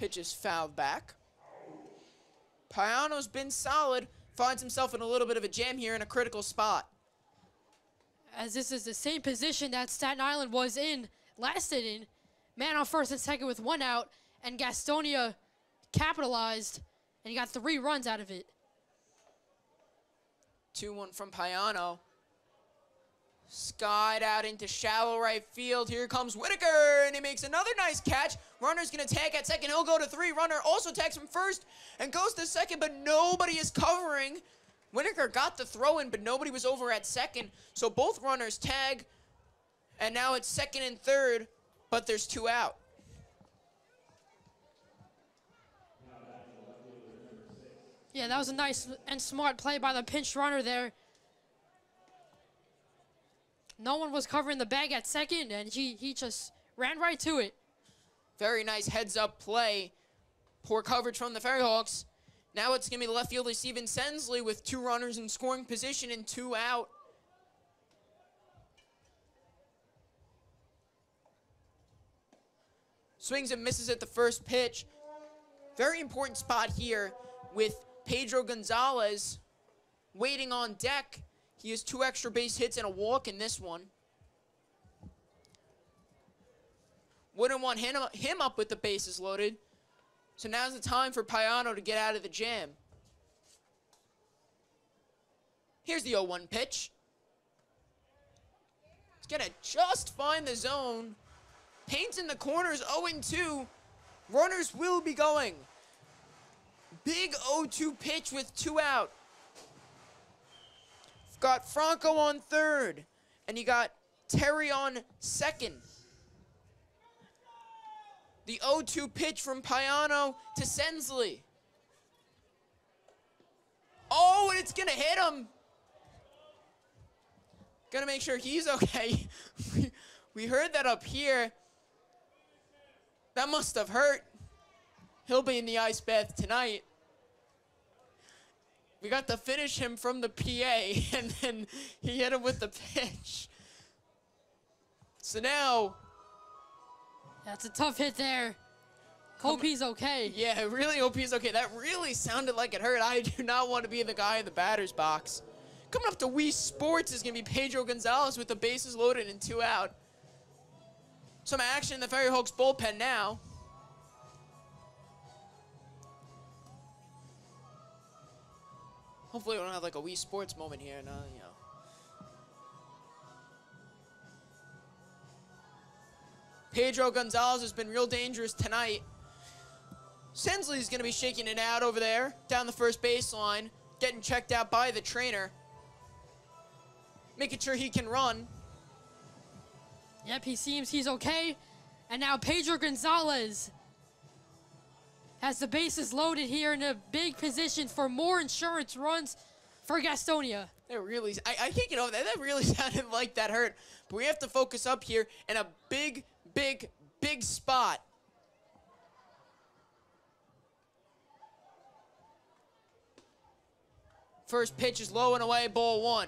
Pitch is fouled back. Payano's been solid. Finds himself in a little bit of a jam here in a critical spot. As this is the same position that Staten Island was in last inning. Man on first and second with one out. And Gastonia capitalized, and he got three runs out of it. 2-1 from Payano. Skied out into shallow right field. Here comes Whitaker, and he makes another nice catch. Runner's going to tag at second. He'll go to three. Runner also tags from first and goes to second, but nobody is covering. Whitaker got the throw in, but nobody was over at second. So both runners tag, and now it's second and third, but there's two out. Yeah, that was a nice and smart play by the pinch runner there. No one was covering the bag at second, and he, he just ran right to it. Very nice heads-up play. Poor coverage from the Ferry Hawks. Now it's going to be the left fielder, Steven Sensley, with two runners in scoring position and two out. Swings and misses at the first pitch. Very important spot here with Pedro Gonzalez waiting on deck. He has two extra base hits and a walk in this one. Wouldn't want him, him up with the bases loaded. So now's the time for Payano to get out of the jam. Here's the 0-1 pitch. He's going to just find the zone. Paints in the corners, 0-2. Runners will be going. Big 0-2 pitch with two out. Got Franco on third. And you got Terry on second. The 0-2 pitch from Payano to Sensley. Oh, and it's gonna hit him. Gonna make sure he's okay. we heard that up here. That must have hurt. He'll be in the ice bath tonight. We got to finish him from the PA, and then he hit him with the pitch. So now... That's a tough hit there. Hope um, he's okay. Yeah, really hope he's okay. That really sounded like it hurt. I do not want to be the guy in the batter's box. Coming up to Wii Sports is going to be Pedro Gonzalez with the bases loaded and two out. Some action in the Ferry Hawks bullpen now. Hopefully we don't have like a Wii Sports moment here, no, you know. Pedro Gonzalez has been real dangerous tonight. Sensley's going to be shaking it out over there, down the first baseline, getting checked out by the trainer. Making sure he can run. Yep, he seems he's okay. And now Pedro Gonzalez has the bases loaded here in a big position for more insurance runs for Gastonia. That really, I, I can't get over that. That really sounded like that hurt. But we have to focus up here in a big, big, big spot. First pitch is low and away, ball one.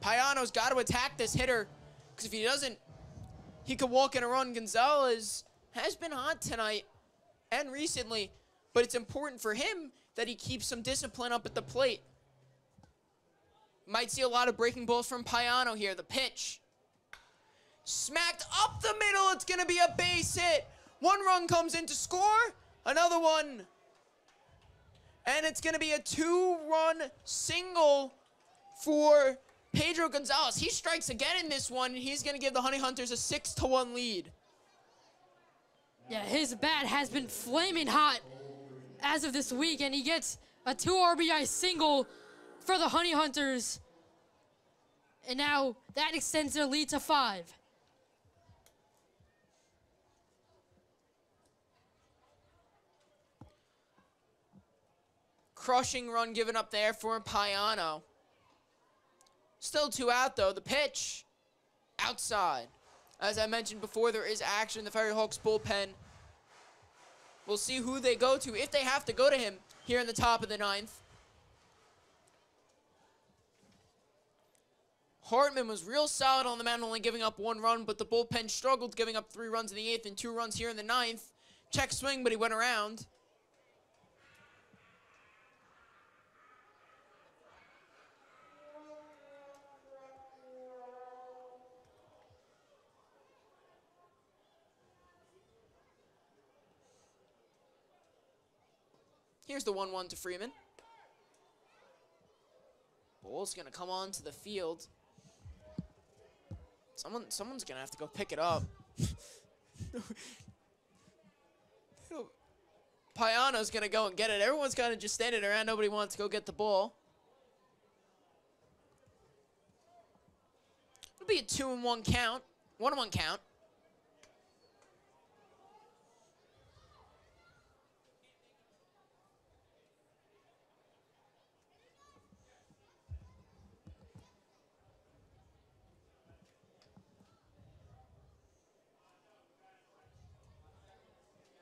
Payano's got to attack this hitter because if he doesn't, he could walk in a run. Gonzalez has been hot tonight and recently, but it's important for him that he keeps some discipline up at the plate. Might see a lot of breaking balls from Payano here. The pitch. Smacked up the middle. It's going to be a base hit. One run comes in to score. Another one. And it's going to be a two-run single for Pedro Gonzalez. He strikes again in this one, and he's going to give the Honey Hunters a 6 to one lead. Yeah, his bat has been flaming hot as of this week, and he gets a two RBI single for the Honey Hunters. And now that extends their lead to five. Crushing run given up there for Payano. Still two out, though. The pitch outside. As I mentioned before, there is action in the Ferry Hawks bullpen. We'll see who they go to, if they have to go to him, here in the top of the ninth. Hartman was real solid on the mound, only giving up one run, but the bullpen struggled, giving up three runs in the eighth and two runs here in the ninth. Check swing, but he went around. Here's the 1-1 to Freeman. Ball's going to come onto the field. Someone, someone's going to have to go pick it up. Payano's going to go and get it. Everyone's kind of just standing around. Nobody wants to go get the ball. It'll be a two and one count. One and one count.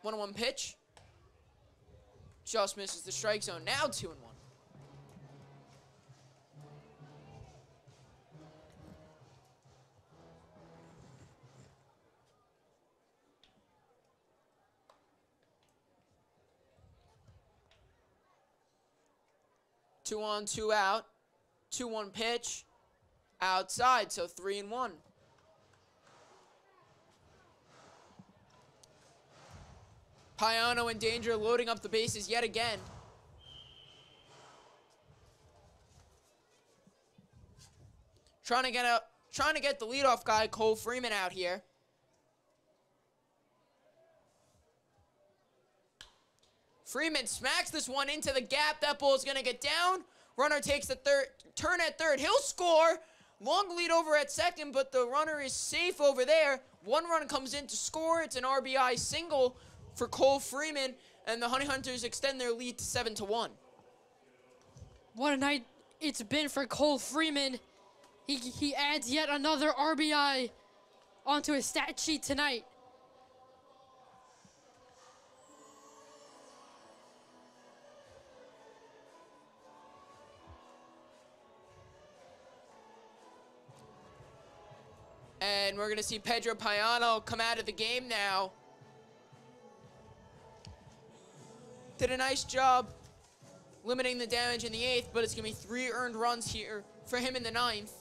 One on one pitch. Just misses the strike zone. Now two and one. Two on, two out. Two one pitch. Outside, so three and one. Payano in danger, loading up the bases yet again. Trying to get a trying to get the leadoff guy, Cole Freeman, out here. Freeman smacks this one into the gap. That ball is going to get down. Runner takes the third turn at third. He'll score. Long lead over at second, but the runner is safe over there. One run comes in to score. It's an RBI single for Cole Freeman, and the Honey Hunters extend their lead to 7 to 1. What a night it's been for Cole Freeman. He, he adds yet another RBI onto his stat sheet tonight. And we're going to see Pedro Payano come out of the game now. Did a nice job limiting the damage in the eighth, but it's going to be three earned runs here for him in the ninth.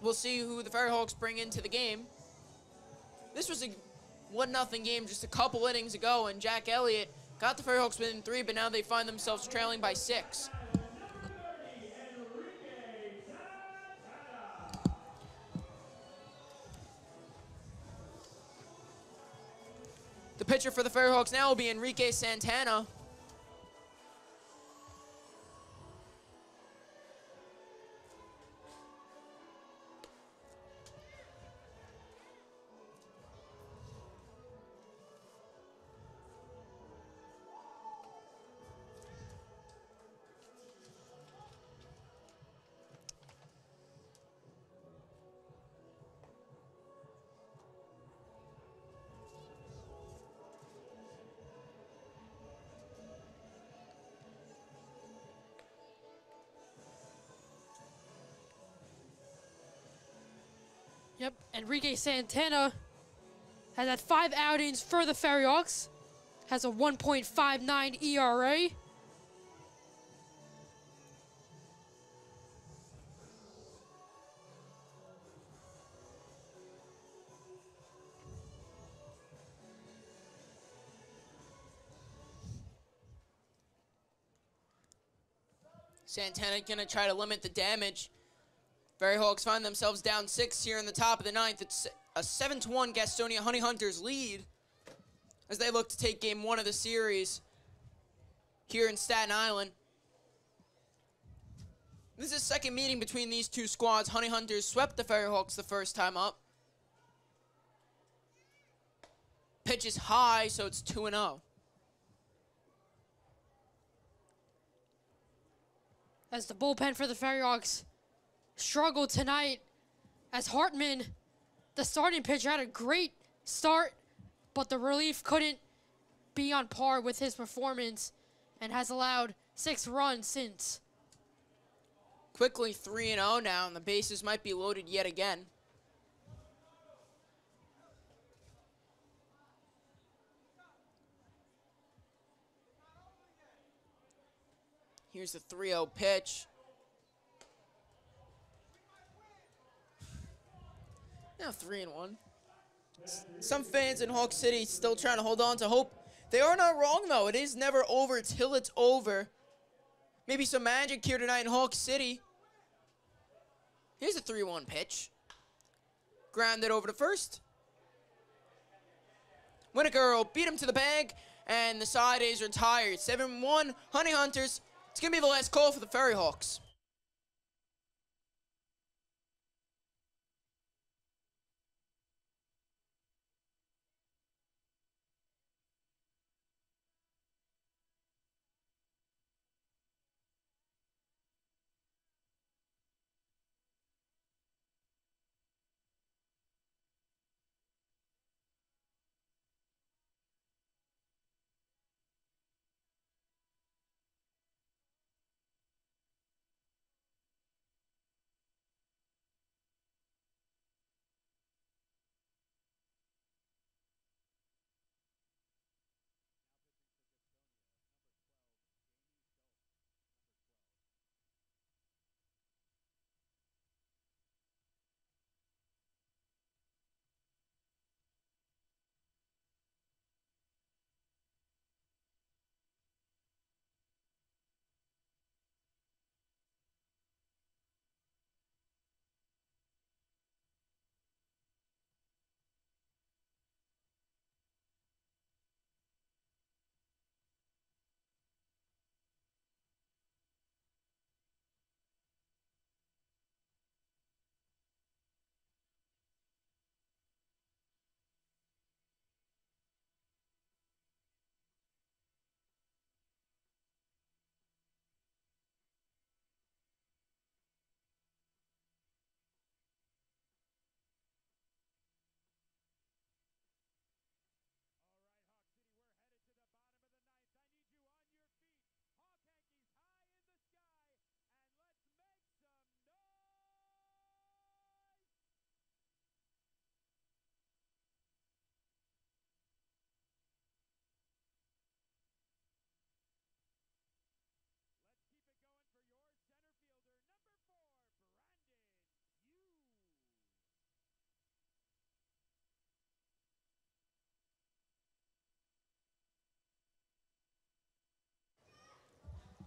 We'll see who the Hawks bring into the game. This was a one nothing game just a couple innings ago, and Jack Elliott got the Hawks within three, but now they find themselves trailing by six. The pitcher for the Hawks now will be Enrique Santana. Enrique Santana has had five outings for the Hawks. has a 1.59 ERA. Santana gonna try to limit the damage Ferry Hawks find themselves down six here in the top of the ninth. It's a 7-1 Gastonia Honey Hunters lead as they look to take game one of the series here in Staten Island. This is second meeting between these two squads. Honey Hunters swept the Ferry Hawks the first time up. Pitch is high, so it's 2 0. As the bullpen for the Ferry Hawks struggled tonight as Hartman, the starting pitcher, had a great start, but the relief couldn't be on par with his performance and has allowed six runs since. Quickly 3 0 now, and the bases might be loaded yet again. Here's the 3 0 pitch. Now three and one. Some fans in Hawk City still trying to hold on to hope. They are not wrong though. It is never over till it's over. Maybe some magic here tonight in Hawk City. Here's a 3-1 pitch. Grounded over to first. Winaker beat him to the bag, and the side is retired. 7-1, Honey Hunters. It's going to be the last call for the Ferry Hawks.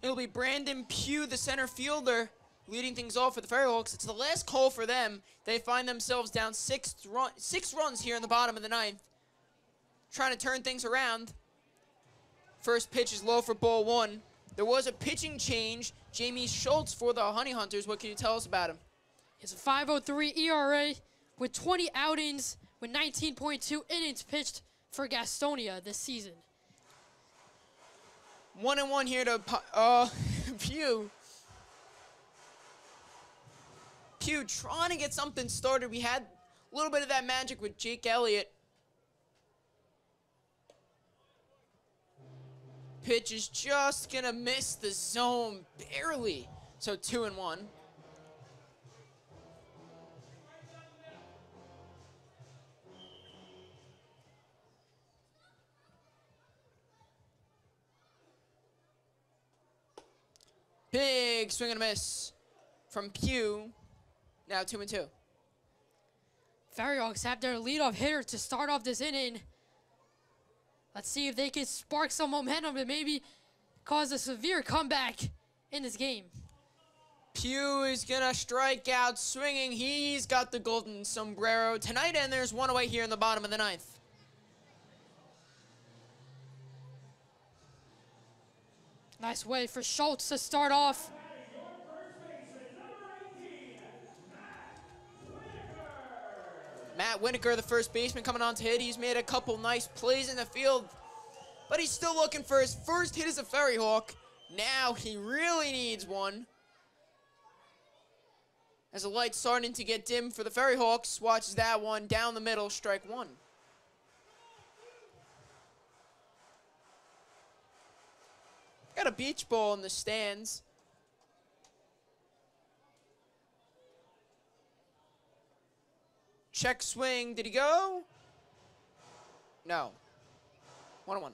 It'll be Brandon Pugh, the center fielder, leading things off for the Ferryhawks. It's the last call for them. They find themselves down six, run, six runs here in the bottom of the ninth. Trying to turn things around. First pitch is low for ball one. There was a pitching change. Jamie Schultz for the Honey Hunters. What can you tell us about him? It's a 5.03 ERA with 20 outings with 19.2 innings pitched for Gastonia this season. One and one here to uh, Pew. Pugh trying to get something started. We had a little bit of that magic with Jake Elliott. Pitch is just gonna miss the zone barely. So two and one. Big swing and a miss from Pugh. Now two and two. Ferryhawks have their leadoff hitter to start off this inning. Let's see if they can spark some momentum and maybe cause a severe comeback in this game. Pugh is gonna strike out swinging. He's got the golden sombrero tonight, and there's one away here in the bottom of the ninth. Nice way for Schultz to start off. Matt Winaker, the first baseman, coming on to hit. He's made a couple nice plays in the field, but he's still looking for his first hit as a Ferry Hawk. Now he really needs one. As the light's starting to get dim for the Ferry Hawks, watches that one down the middle, strike one. Got a beach ball in the stands. Check swing. Did he go? No. One on one.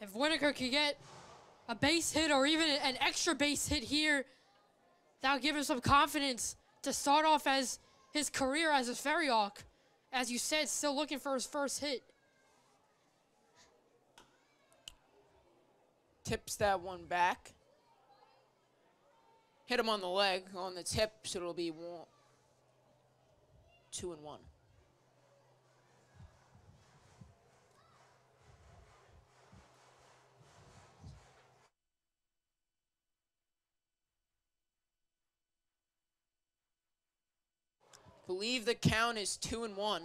If Winaker could get a base hit or even an extra base hit here, that'll give him some confidence to start off as his career as a Ferry Hawk. As you said, still looking for his first hit. Tips that one back. Hit him on the leg, on the tip, so it'll be one, two and one. Believe the count is two and one.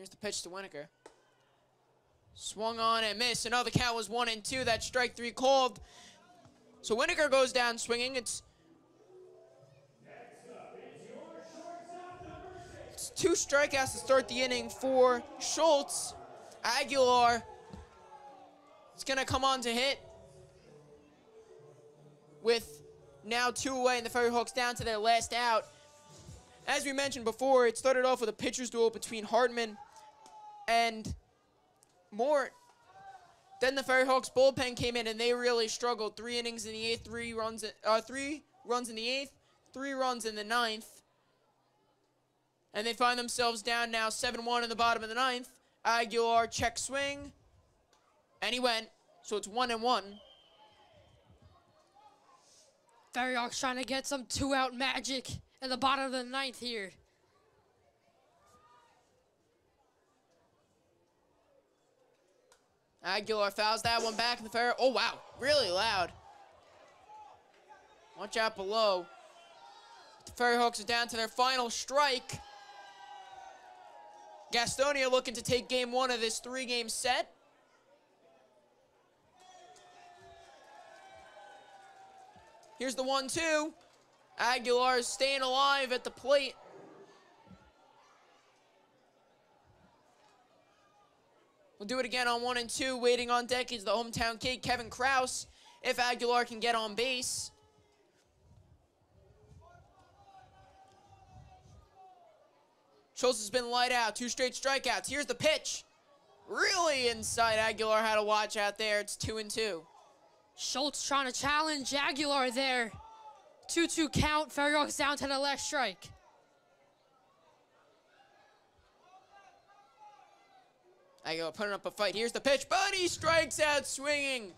Here's the pitch to Winaker. Swung on and missed. Another count was one and two. That strike three called. So Winaker goes down swinging. It's, it's two strikeouts to start the inning for Schultz. Aguilar is going to come on to hit with now two away and the Ferry Hawks down to their last out. As we mentioned before, it started off with a pitcher's duel between Hartman and Mort. Then the Ferry Hawks bullpen came in and they really struggled. Three innings in the eighth, three runs, uh, three runs in the eighth, three runs in the ninth. And they find themselves down now 7-1 in the bottom of the ninth. Aguilar check swing. And he went. So it's one and one. Ferry Hawks trying to get some two-out magic in the bottom of the ninth here. Aguilar fouls that one back in the fair. Oh, wow. Really loud. Watch out below. The Ferry are down to their final strike. Gastonia looking to take game one of this three-game set. Here's the one-two. Aguilar is staying alive at the plate. We'll do it again on one and two. Waiting on deck is the hometown kid, Kevin Kraus. If Aguilar can get on base. Schultz has been light out. Two straight strikeouts. Here's the pitch. Really inside. Aguilar had to watch out there. It's two and two. Schultz trying to challenge Aguilar there. 2-2 count. Hawks down to the last strike. I go putting up a fight. Here's the pitch, but he strikes out swinging.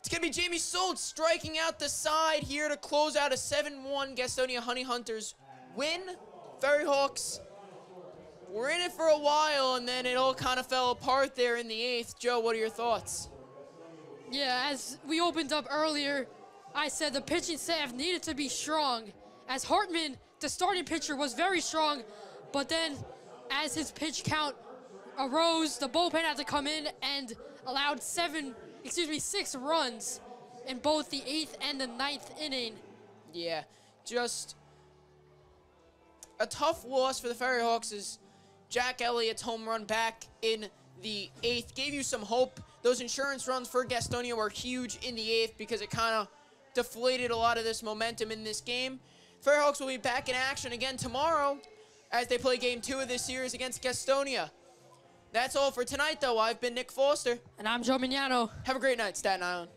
It's going to be Jamie Schultz striking out the side here to close out a 7-1 Gastonia Honey Hunters win. Ferry Hawks were in it for a while, and then it all kind of fell apart there in the eighth. Joe, what are your thoughts? Yeah, as we opened up earlier, I said the pitching staff needed to be strong. As Hartman, the starting pitcher, was very strong, but then as his pitch count arose, the bullpen had to come in and allowed seven, excuse me, six runs in both the eighth and the ninth inning. Yeah, just a tough loss for the Ferry Hawks is Jack Elliott's home run back in the eighth gave you some hope. Those insurance runs for Gastonia were huge in the eighth because it kind of deflated a lot of this momentum in this game. Ferry Hawks will be back in action again tomorrow as they play game two of this series against Gastonia. That's all for tonight, though. I've been Nick Foster. And I'm Joe Mignano. Have a great night, Staten Island.